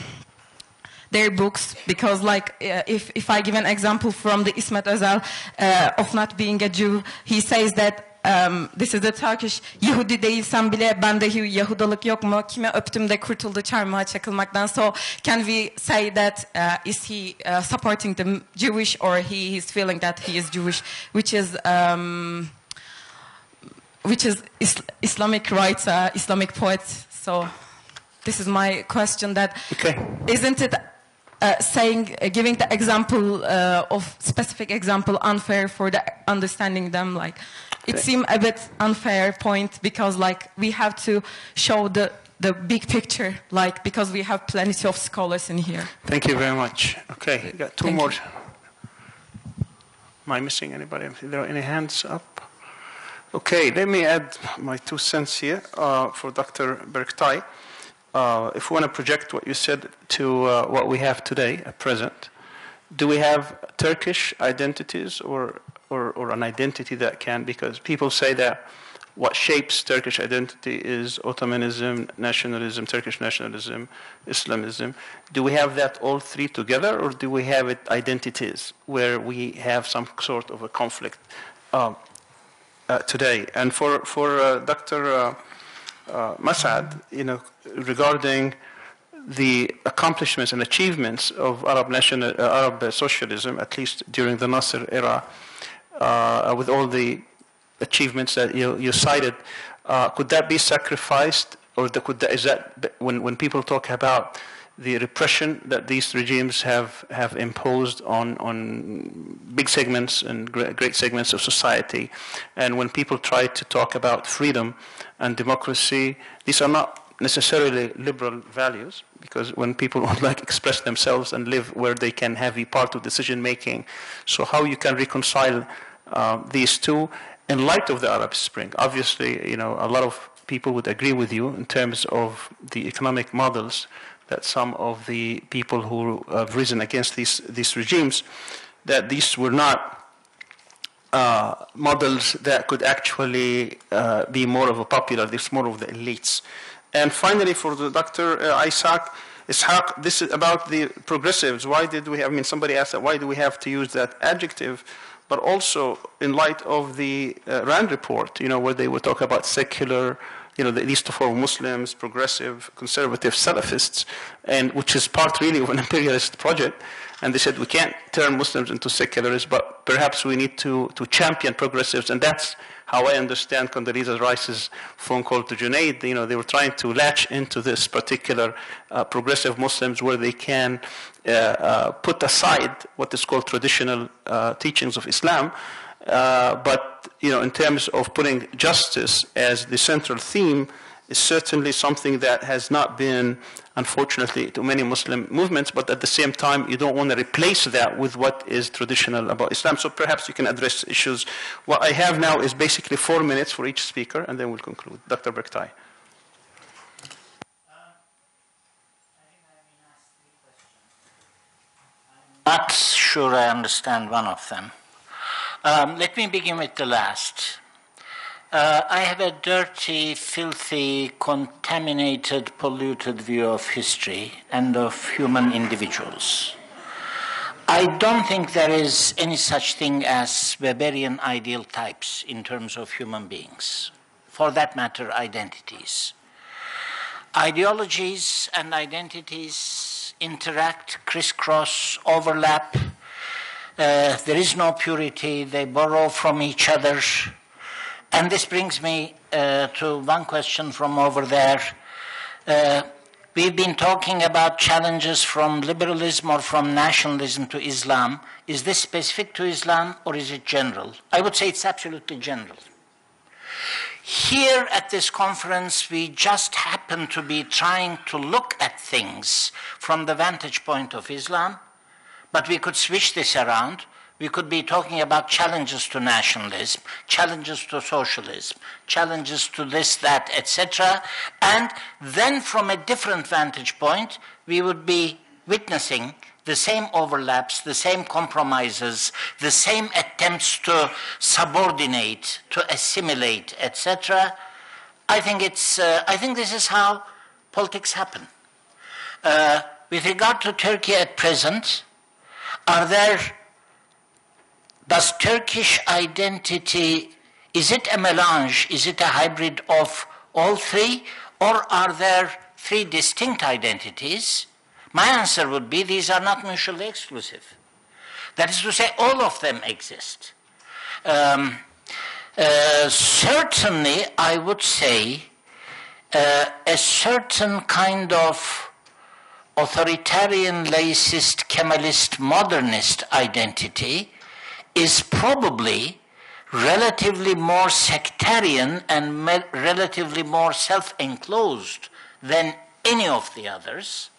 their books because like uh, if, if I give an example from the Ismet Özel uh, of not being a Jew, he says that um, this is the Turkish Yahudi değilsem bile bende Yahudalık yok mu? Kime öptüm de kurtuldu çarmıha çakılmaktan. So can we say that uh, is he uh, supporting the Jewish or he is feeling that he is Jewish, which is um, which is is Islamic writer, Islamic poet. So this is my question that Okay. isn't it uh, saying, uh, giving the example uh, of specific example unfair for the understanding them? Like, it seemed a bit unfair point because like we have to show the the big picture, like because we have plenty of scholars in here. Thank you very much. Okay, we got two Thank more. you. Am I missing anybody? Are there any hands up? Okay, let me add my two cents here uh, for Dr. Berktay. Uh, if we want to project what you said to uh, what we have today at present, do we have Turkish identities or or, or an identity that can, because people say that what shapes Turkish identity is Ottomanism, nationalism, Turkish nationalism, Islamism. Do we have that all three together, or do we have it identities where we have some sort of a conflict um, uh, today? And for for uh, Dr. Uh, Massad, you know, regarding the accomplishments and achievements of Arab national, uh, Arab socialism, at least during the Nasser era, uh, with all the achievements that you, you cited, uh, could that be sacrificed, or the, could that, is that when, when people talk about the repression that these regimes have, have imposed on, on big segments and great segments of society. And when people try to talk about freedom and democracy, these are not necessarily liberal values because when people want *laughs* like express themselves and live where they can have a part of decision making so how you can reconcile uh, these two in light of the arab spring obviously you know a lot of people would agree with you in terms of the economic models that some of the people who have risen against these, these regimes that these were not uh, models that could actually uh, be more of a popular, this more of the elites. And finally, for the Dr. Uh, Isaac, Ishaq, this is about the progressives. Why did we have, I mean, somebody asked that, why do we have to use that adjective? But also, in light of the uh, RAND report, you know, where they would talk about secular, you know, the, these to for Muslims, progressive, conservative, Salafists, and which is part really of an *laughs* imperialist project. And they said we can't turn Muslims into secularists, but perhaps we need to, to champion progressives. And that's how I understand Condoleezza Rice's phone call to Junaid. You know, they were trying to latch into this particular uh, progressive Muslims where they can uh, uh, put aside what is called traditional uh, teachings of Islam. Uh, but, you know, in terms of putting justice as the central theme, is certainly something that has not been, unfortunately, to many Muslim movements, but at the same time, you don't want to replace that with what is traditional about Islam. So perhaps you can address issues. What I have now is basically four minutes for each speaker, and then we'll conclude. Dr. Berktay. Not sure I understand one of them. Um, let me begin with the last. Uh, I have a dirty, filthy, contaminated, polluted view of history and of human individuals. I don't think there is any such thing as Weberian ideal types in terms of human beings, for that matter, identities. Ideologies and identities interact, crisscross, overlap. Uh, there is no purity, they borrow from each other and this brings me uh, to one question from over there. Uh, we've been talking about challenges from liberalism or from nationalism to Islam. Is this specific to Islam or is it general? I would say it's absolutely general. Here at this conference, we just happen to be trying to look at things from the vantage point of Islam, but we could switch this around we could be talking about challenges to nationalism, challenges to socialism, challenges to this, that, etc. And then from a different vantage point, we would be witnessing the same overlaps, the same compromises, the same attempts to subordinate, to assimilate, etc. I think it's. Uh, I think this is how politics happen. Uh, with regard to Turkey at present, are there does Turkish identity, is it a melange, is it a hybrid of all three, or are there three distinct identities? My answer would be these are not mutually exclusive. That is to say, all of them exist. Um, uh, certainly, I would say uh, a certain kind of authoritarian, laicist, Kemalist, modernist identity is probably relatively more sectarian and relatively more self enclosed than any of the others.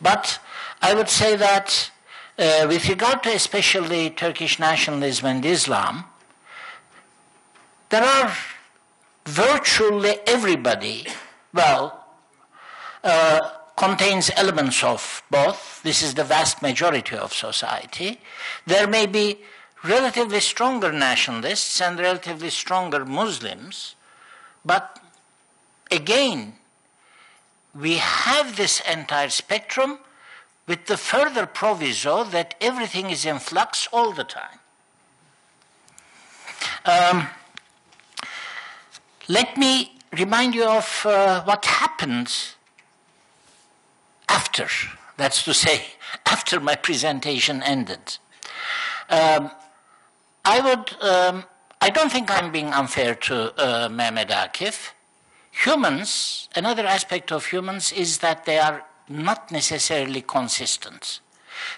But I would say that uh, with regard to especially Turkish nationalism and Islam, there are virtually everybody, well, uh, contains elements of both. This is the vast majority of society. There may be relatively stronger nationalists and relatively stronger Muslims, but again, we have this entire spectrum with the further proviso that everything is in flux all the time. Um, let me remind you of uh, what happened after, that's to say, after my presentation ended. Um, I would, um, I don't think I'm being unfair to uh, Mehmet Akif. Humans, another aspect of humans is that they are not necessarily consistent.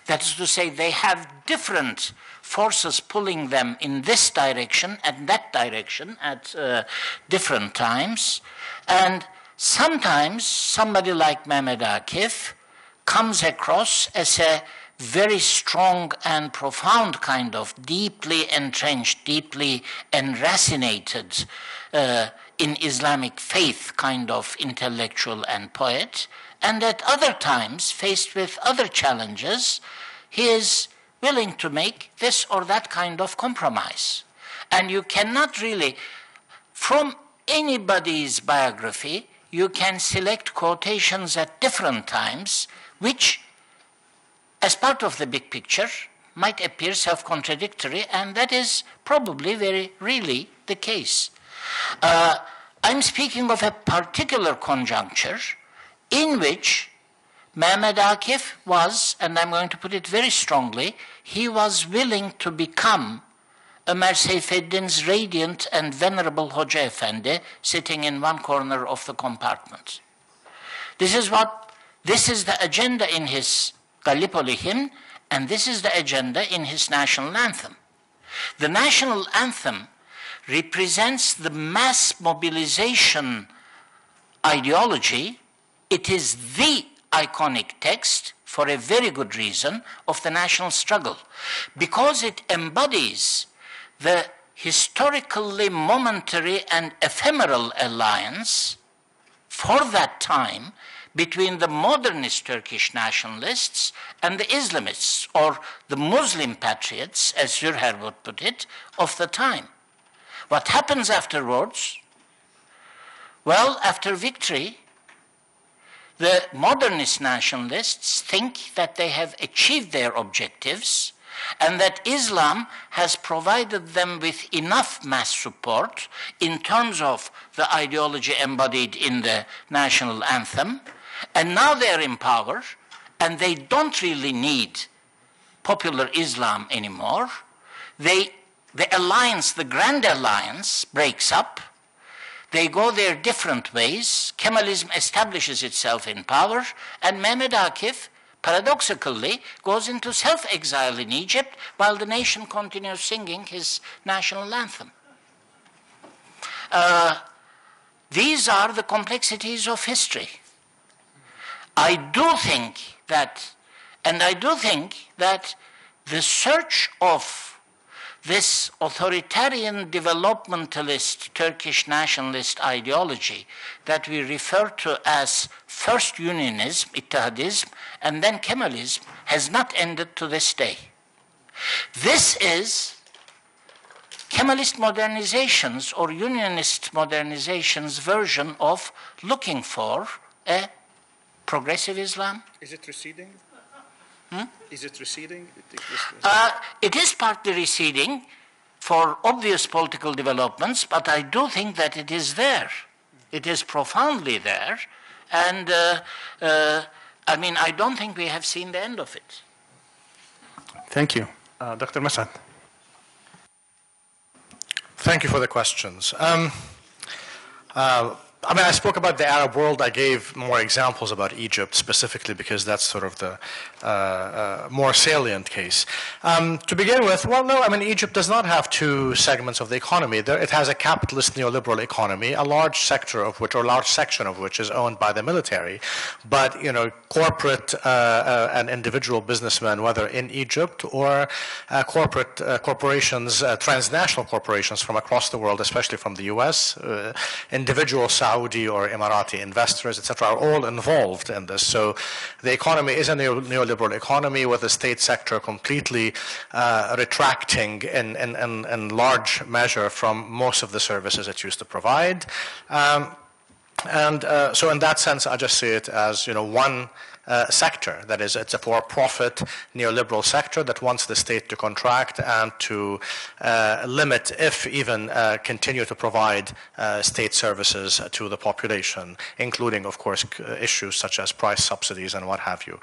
That is to say, they have different forces pulling them in this direction and that direction at uh, different times. And sometimes somebody like Mehmet Akif comes across as a very strong and profound kind of deeply entrenched, deeply enracinated uh, in Islamic faith kind of intellectual and poet. And at other times, faced with other challenges, he is willing to make this or that kind of compromise. And you cannot really, from anybody's biography, you can select quotations at different times, which, as part of the big picture, might appear self contradictory, and that is probably very really the case. Uh, I'm speaking of a particular conjuncture in which Mehmed Akif was, and I'm going to put it very strongly, he was willing to become Ömer Seyfeddin's radiant and venerable Hoca Efendi sitting in one corner of the compartment. This is what, this is the agenda in his Gallipoli hymn, and this is the agenda in his national anthem. The national anthem represents the mass mobilization ideology. It is the iconic text for a very good reason of the national struggle because it embodies the historically momentary and ephemeral alliance for that time between the modernist Turkish nationalists and the Islamists, or the Muslim patriots, as Zürcher would put it, of the time. What happens afterwards? Well, after victory, the modernist nationalists think that they have achieved their objectives and that Islam has provided them with enough mass support in terms of the ideology embodied in the national anthem, and now they're in power and they don't really need popular Islam anymore. They, the alliance, the grand alliance, breaks up they go their different ways. Kemalism establishes itself in power, and Mehmed Akif, paradoxically, goes into self exile in Egypt while the nation continues singing his national anthem. Uh, these are the complexities of history. I do think that, and I do think that the search of this authoritarian developmentalist Turkish nationalist ideology that we refer to as first unionism, ittihadism, and then Kemalism has not ended to this day. This is Kemalist modernization's or unionist modernization's version of looking for a progressive Islam. Is it receding? Hmm? Is it receding? Uh, it is partly receding for obvious political developments, but I do think that it is there. It is profoundly there. And uh, uh, I mean, I don't think we have seen the end of it. Thank you. Uh, Dr. Massad. Thank you for the questions. Um, uh, I mean, I spoke about the Arab world. I gave more examples about Egypt specifically because that's sort of the uh, uh, more salient case. Um, to begin with, well, no, I mean, Egypt does not have two segments of the economy. There, it has a capitalist neoliberal economy, a large sector of which, or a large section of which, is owned by the military. But, you know, corporate uh, uh and individual businessmen, whether in Egypt or uh, corporate uh, corporations, transnational corporations from across the world, especially from the U.S., individual Saudi or Emirati investors, etc., are all involved in this. So the economy is a neo- neoliberal economy with the state sector completely uh, retracting in, in, in, in, large measure from most of the services it used to provide. Um, and uh, so in that sense, I just see it as, you know, one uh, sector. That is, it's a for-profit neoliberal sector that wants the state to contract and to uh, limit, if even uh, continue to provide uh, state services to the population, including, of course, issues such as price subsidies and what have you.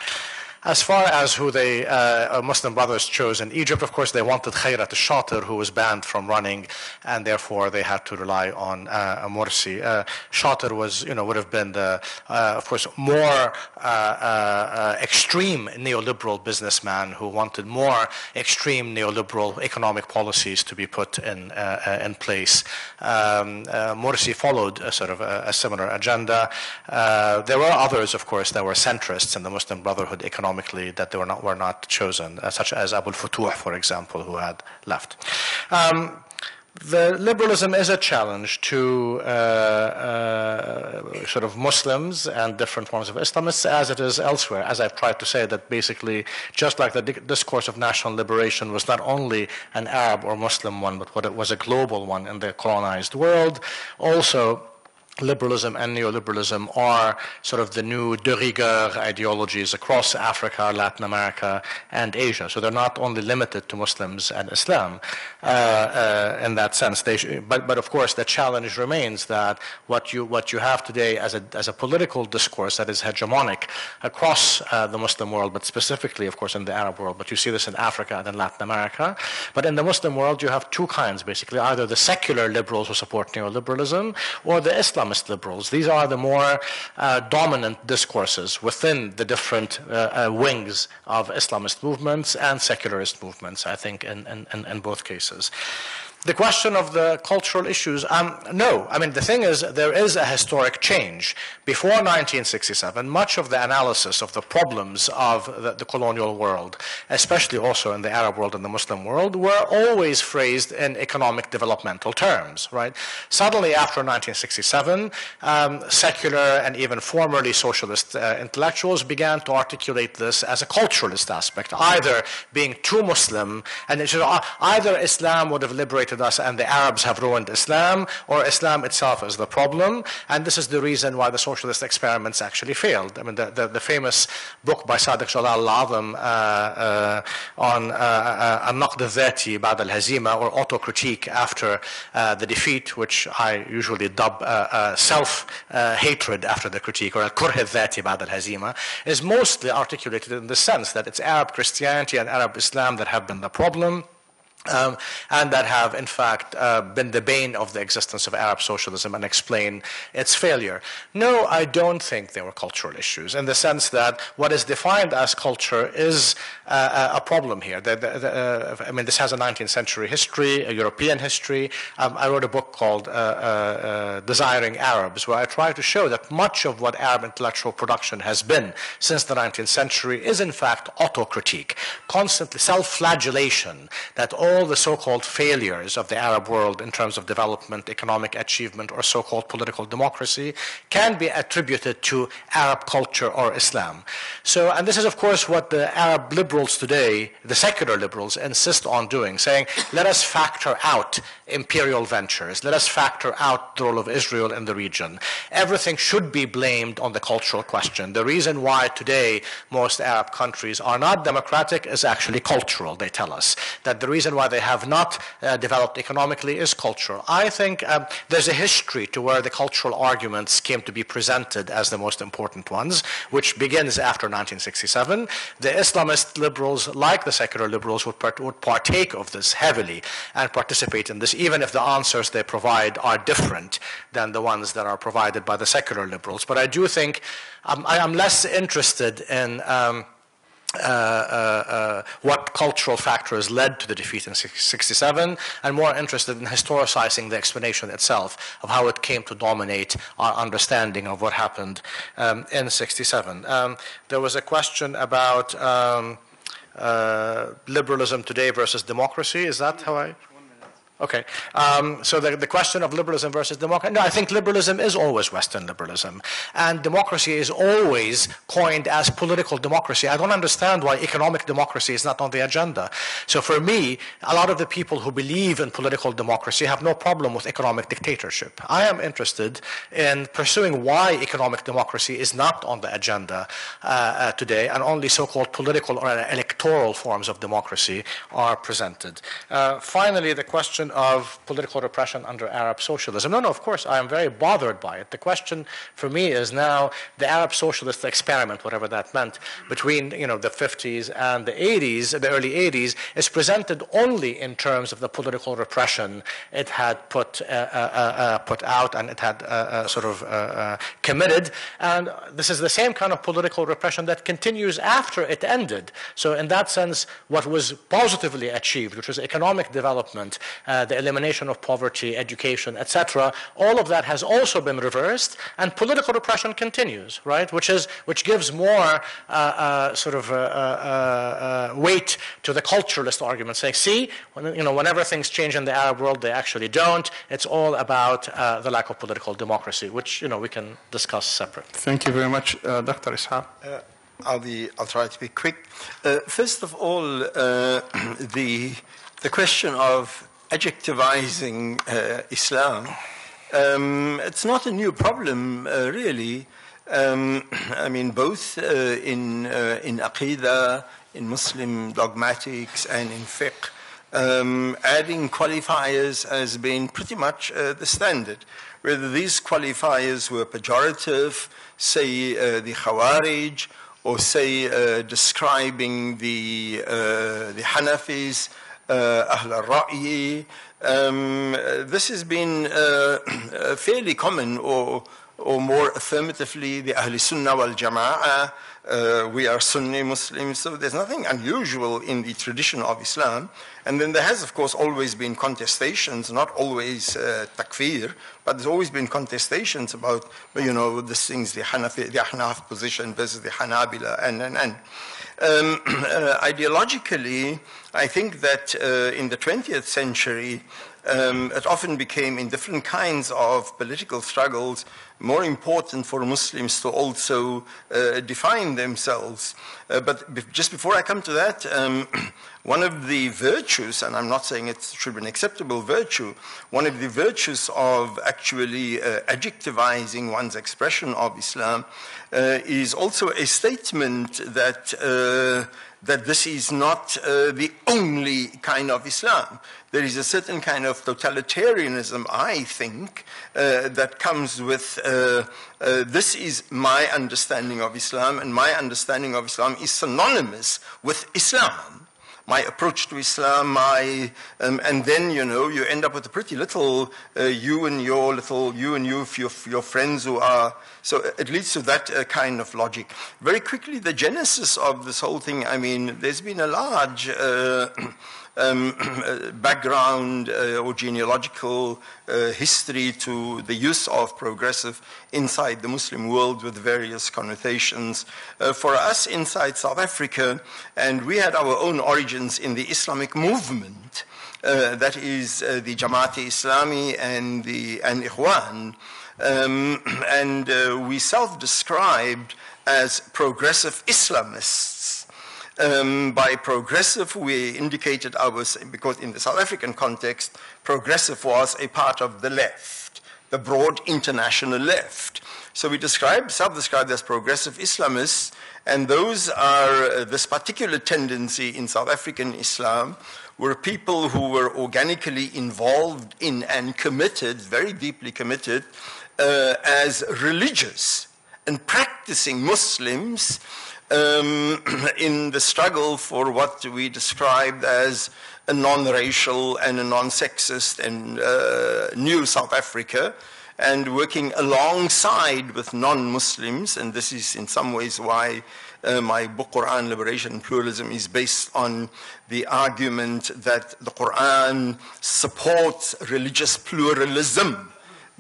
As far as who the uh, Muslim Brothers chose in Egypt, of course, they wanted Khairat al-Shatir, who was banned from running, and therefore they had to rely on uh, Morsi. Uh, Shatir was, you know, would have been the, uh, of course, more uh, uh, extreme neoliberal businessman who wanted more extreme neoliberal economic policies to be put in in place. Um, Morsi followed a sort of a, a similar agenda. there were others, of course, that were centrists in the Muslim Brotherhood economic economically that they were not, were not chosen, uh, such as Abu Futuh, for example, who had left. Um, the liberalism is a challenge to uh, uh, sort of Muslims and different forms of Islamists as it is elsewhere. As I've tried to say, that basically, just like the discourse of national liberation was not only an Arab or Muslim one, but what it was a global one in the colonized world, also liberalism and neoliberalism are sort of the new de rigueur ideologies across Africa, Latin America, and Asia. So they're not only limited to Muslims and Islam uh, uh, in that sense. but, but of course, the challenge remains that what you, what you have today as a, as a political discourse that is hegemonic across uh, the Muslim world, but specifically, of course, in the Arab world, but you see this in Africa and in Latin America. But in the Muslim world, you have two kinds, basically, either the secular liberals who support neoliberalism or the Islam Islamist liberals. These are the more uh, dominant discourses within the different uh, uh, wings of Islamist movements and secularist movements, I think, in, in, in both cases. The question of the cultural issues, um, no. I mean, the thing is, there is a historic change. Before 1967, much of the analysis of the problems of the, the, colonial world, especially also in the Arab world and the Muslim world, were always phrased in economic developmental terms, right? Suddenly, after 1967, um, secular and even formerly socialist uh, intellectuals began to articulate this as a culturalist aspect, either being too Muslim, and either Islam would have liberated us and the Arabs have ruined Islam, or Islam itself is the problem. And this is the reason why the socialist experiments actually failed. I mean, the, the, the famous book by Sadiq Jalal al-Azm uh, uh, on uh, uh, النقد الذاتي Al-Hazima" or auto-critique after uh, the defeat, which I usually dub self-hatred after the critique, or "Kurhdazati Bad Al-Hazima," is mostly articulated in the sense that it's Arab Christianity and Arab Islam that have been the problem. Um, and that have, in fact, uh, been the bane of the existence of Arab socialism and explain its failure. No, I don't think they were cultural issues, in the sense that what is defined as culture is uh, a problem here. The, the, the, uh, I mean, this has a 19th century history, a European history. Um, I wrote a book called uh, uh, uh, Desiring Arabs, where I try to show that much of what Arab intellectual production has been since the 19th century is, in fact, autocritique, constantly self-flagellation, that all all the so-called failures of the Arab world in terms of development, economic achievement, or so-called political democracy can be attributed to Arab culture or Islam. So, and this is of course what the Arab liberals today, the secular liberals, insist on doing, saying, let us factor out imperial ventures, let us factor out the role of Israel in the region. Everything should be blamed on the cultural question. The reason why today most Arab countries are not democratic is actually cultural, they tell us. That the reason why why they have not uh, developed economically is cultural. I think um, there's a history to where the cultural arguments came to be presented as the most important ones, which begins after 1967. The Islamist liberals, like the secular liberals, would, part would partake of this heavily and participate in this, even if the answers they provide are different than the ones that are provided by the secular liberals. But I do think um, I am less interested in. Um, uh, uh, uh, what cultural factors led to the defeat in 67 and more interested in historicizing the explanation itself of how it came to dominate our understanding of what happened um, in 67. Um, there was a question about um, uh, liberalism today versus democracy. Is that how I? Okay. Um, so the, the question of liberalism versus democracy. No, I think liberalism is always Western liberalism. And democracy is always coined as political democracy. I don't understand why economic democracy is not on the agenda. So for me, a lot of the people who believe in political democracy have no problem with economic dictatorship. I am interested in pursuing why economic democracy is not on the agenda uh, uh, today and only so-called political or electoral forms of democracy are presented. Uh, finally, the question of political repression under Arab socialism. No, no, of course, I am very bothered by it. The question for me is now the Arab socialist experiment, whatever that meant, between you know the 50s and the 80s, the early 80s, is presented only in terms of the political repression it had put uh, uh, uh, put out and it had uh, uh, sort of uh, committed. And this is the same kind of political repression that continues after it ended. So in that sense, what was positively achieved, which was economic development, uh, the elimination of poverty, education, etc., all of that has also been reversed, and political repression continues, right? Which is which gives more uh, uh, sort of uh, uh, uh, weight to the culturalist argument, saying, "See, when, you know, whenever things change in the Arab world, they actually don't. It's all about the lack of political democracy," which you know we can discuss separate. Thank you very much, Dr. Esack. I'll be. I'll try to be quick. first of all, *clears throat* the the question of adjectivizing uh, Islam, um, it's not a new problem, uh, really. Um, *clears throat* I mean, both uh, in, uh, in Aqidah, in Muslim dogmatics, and in fiqh, um, adding qualifiers has been pretty much uh, the standard. Whether these qualifiers were pejorative, say uh, the Khawarij, or say describing the, the Hanafis, أهل الرأي um, this has been uh, *clears throat* fairly common or, or more affirmatively the Ahl Sunnah wal Jama'ah. Uh, we are Sunni Muslims, so there's nothing unusual in the tradition of Islam. And then there has, of course, always been contestations, not always uh, takfir, but there's always been contestations about, you know, the things, the Hanafi, the Hanaf position versus the Hanabila, and, and, and. Um, *clears throat* uh, ideologically, I think that uh, in the 20th century, um, it often became in different kinds of political struggles more important for Muslims to also uh, define themselves. Uh, but be- just before I come to that, um, *clears throat* one of the virtues, and I'm not saying it should be an acceptable virtue, one of the virtues of actually uh, adjectivizing one's expression of Islam uh, is also a statement that uh, that this is not uh, the only kind of Islam. There is a certain kind of totalitarianism, I think, uh, that comes with uh, uh, this is my understanding of Islam, and my understanding of Islam is synonymous with Islam my approach to Islam, my, um, and then, you know, you end up with a pretty little uh, you and your little, you and you, your, your friends who are, so it leads to that uh, kind of logic. Very quickly, the genesis of this whole thing, I mean, there's been a large, uh, um, *clears throat* background uh, or genealogical uh, history to the use of progressive inside the Muslim world with various connotations. Uh, for us inside South Africa, and we had our own origins in the Islamic movement. Uh, that is uh, the Jamaat Islami and the and Ikhwan, um, *clears throat* and uh, we self-described as progressive Islamists. Um, by progressive, we indicated ours, because in the South African context, progressive was a part of the left, the broad international left. So we describe, self-described as progressive Islamists, and those are uh, this particular tendency in South African Islam were people who were organically involved in and committed, very deeply committed, uh, as religious and practicing Muslims um, *clears throat* in the struggle for what we described as a non-racial and a non-sexist and uh, new South Africa, and working alongside with non-Muslims, and this is in some ways why uh, my book Quran Liberation and Pluralism is based on the argument that the Quran supports religious pluralism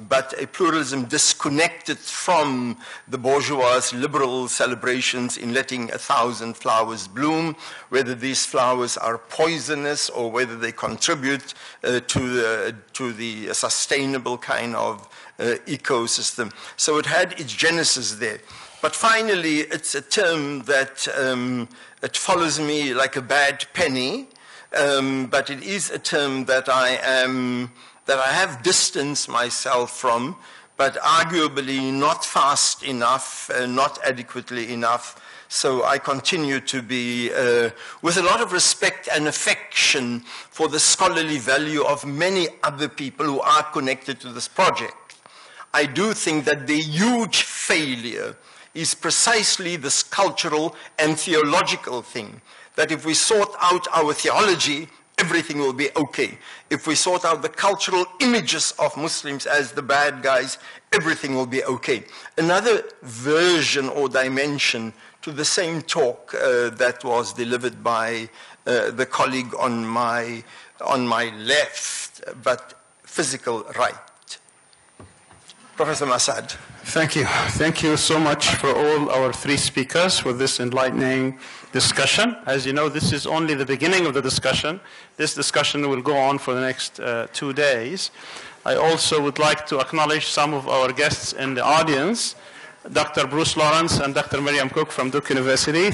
but a pluralism disconnected from the bourgeois liberal celebrations in letting a thousand flowers bloom, whether these flowers are poisonous or whether they contribute uh, to, the, to the sustainable kind of uh, ecosystem. So it had its genesis there. But finally, it's a term that um, it follows me like a bad penny, um, but it is a term that I am that I have distanced myself from, but arguably not fast enough, uh, not adequately enough. So I continue to be, uh, with a lot of respect and affection for the scholarly value of many other people who are connected to this project. I do think that the huge failure is precisely this cultural and theological thing. That if we sort out our theology, everything will be okay. If we sort out the cultural images of Muslims as the bad guys, everything will be okay. Another version or dimension to the same talk uh, that was delivered by uh, the colleague on my, on my left, but physical right. Professor Massad. Thank you. Thank you so much for all our three speakers for this enlightening discussion. As you know, this is only the beginning of the discussion. This discussion will go on for the next uh, two days. I also would like to acknowledge some of our guests in the audience, Dr. Bruce Lawrence and Dr. Miriam Cooke from Duke University.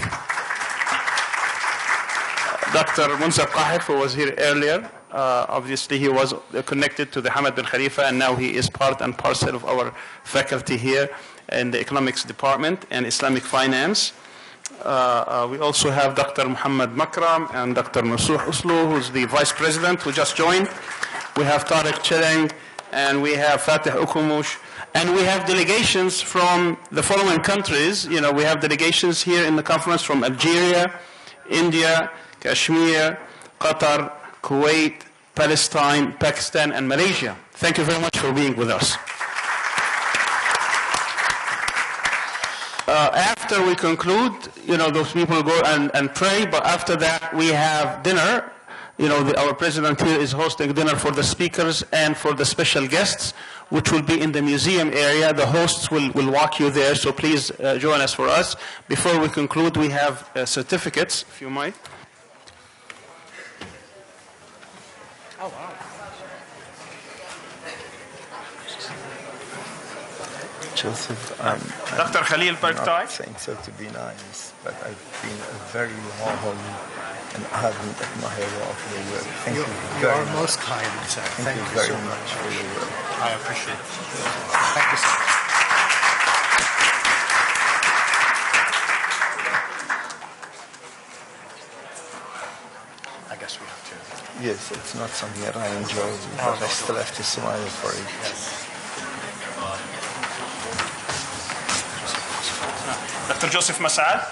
Dr. Monzer Kahf, who was here earlier, uh, obviously, he was connected to the Hamad bin Khalifa, and now he is part and parcel of our faculty here in the economics department and Islamic finance. Uh, uh, we also have Dr. Muhammad Makram and Dr. Nasuh Uslu, who's the vice president who just joined. We have Tariq Chering, and we have Fatih Ukumush, and we have delegations from the following countries. You know, we have delegations here in the conference from Algeria, India, Kashmir, Qatar, Kuwait, Palestine, Pakistan, and Malaysia. Thank you very much for being with us. Uh, after we conclude, you know, those people go and, and pray, but after that we have dinner. You know, the, our president here is hosting dinner for the speakers and for the special guests, which will be in the museum area. The hosts will, will walk you there, so please uh, join us for us. Before we conclude, we have uh, certificates, if you might. Joseph, um, Dr. Khalil I'm not saying so to be nice, but I've been a very long and ardent admirer of your work. Thank you, You very are much. most kind, sir. Thank, Thank you you very so much for your work. I appreciate it. Thank you, sir. I guess we have to. Yes, it's not something that I enjoy, but I still have to smile for it. Dr. Joseph Massad.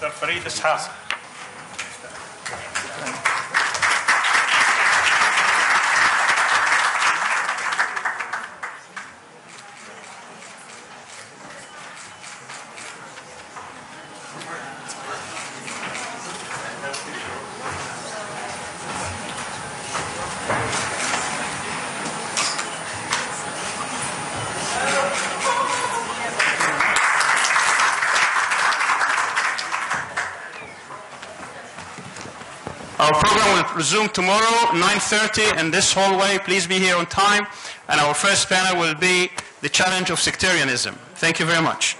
Dr. Farid Esack. Our program will resume tomorrow, 9.30 in this hallway. Please be here on time. And our first panel will be the challenge of sectarianism. Thank you very much.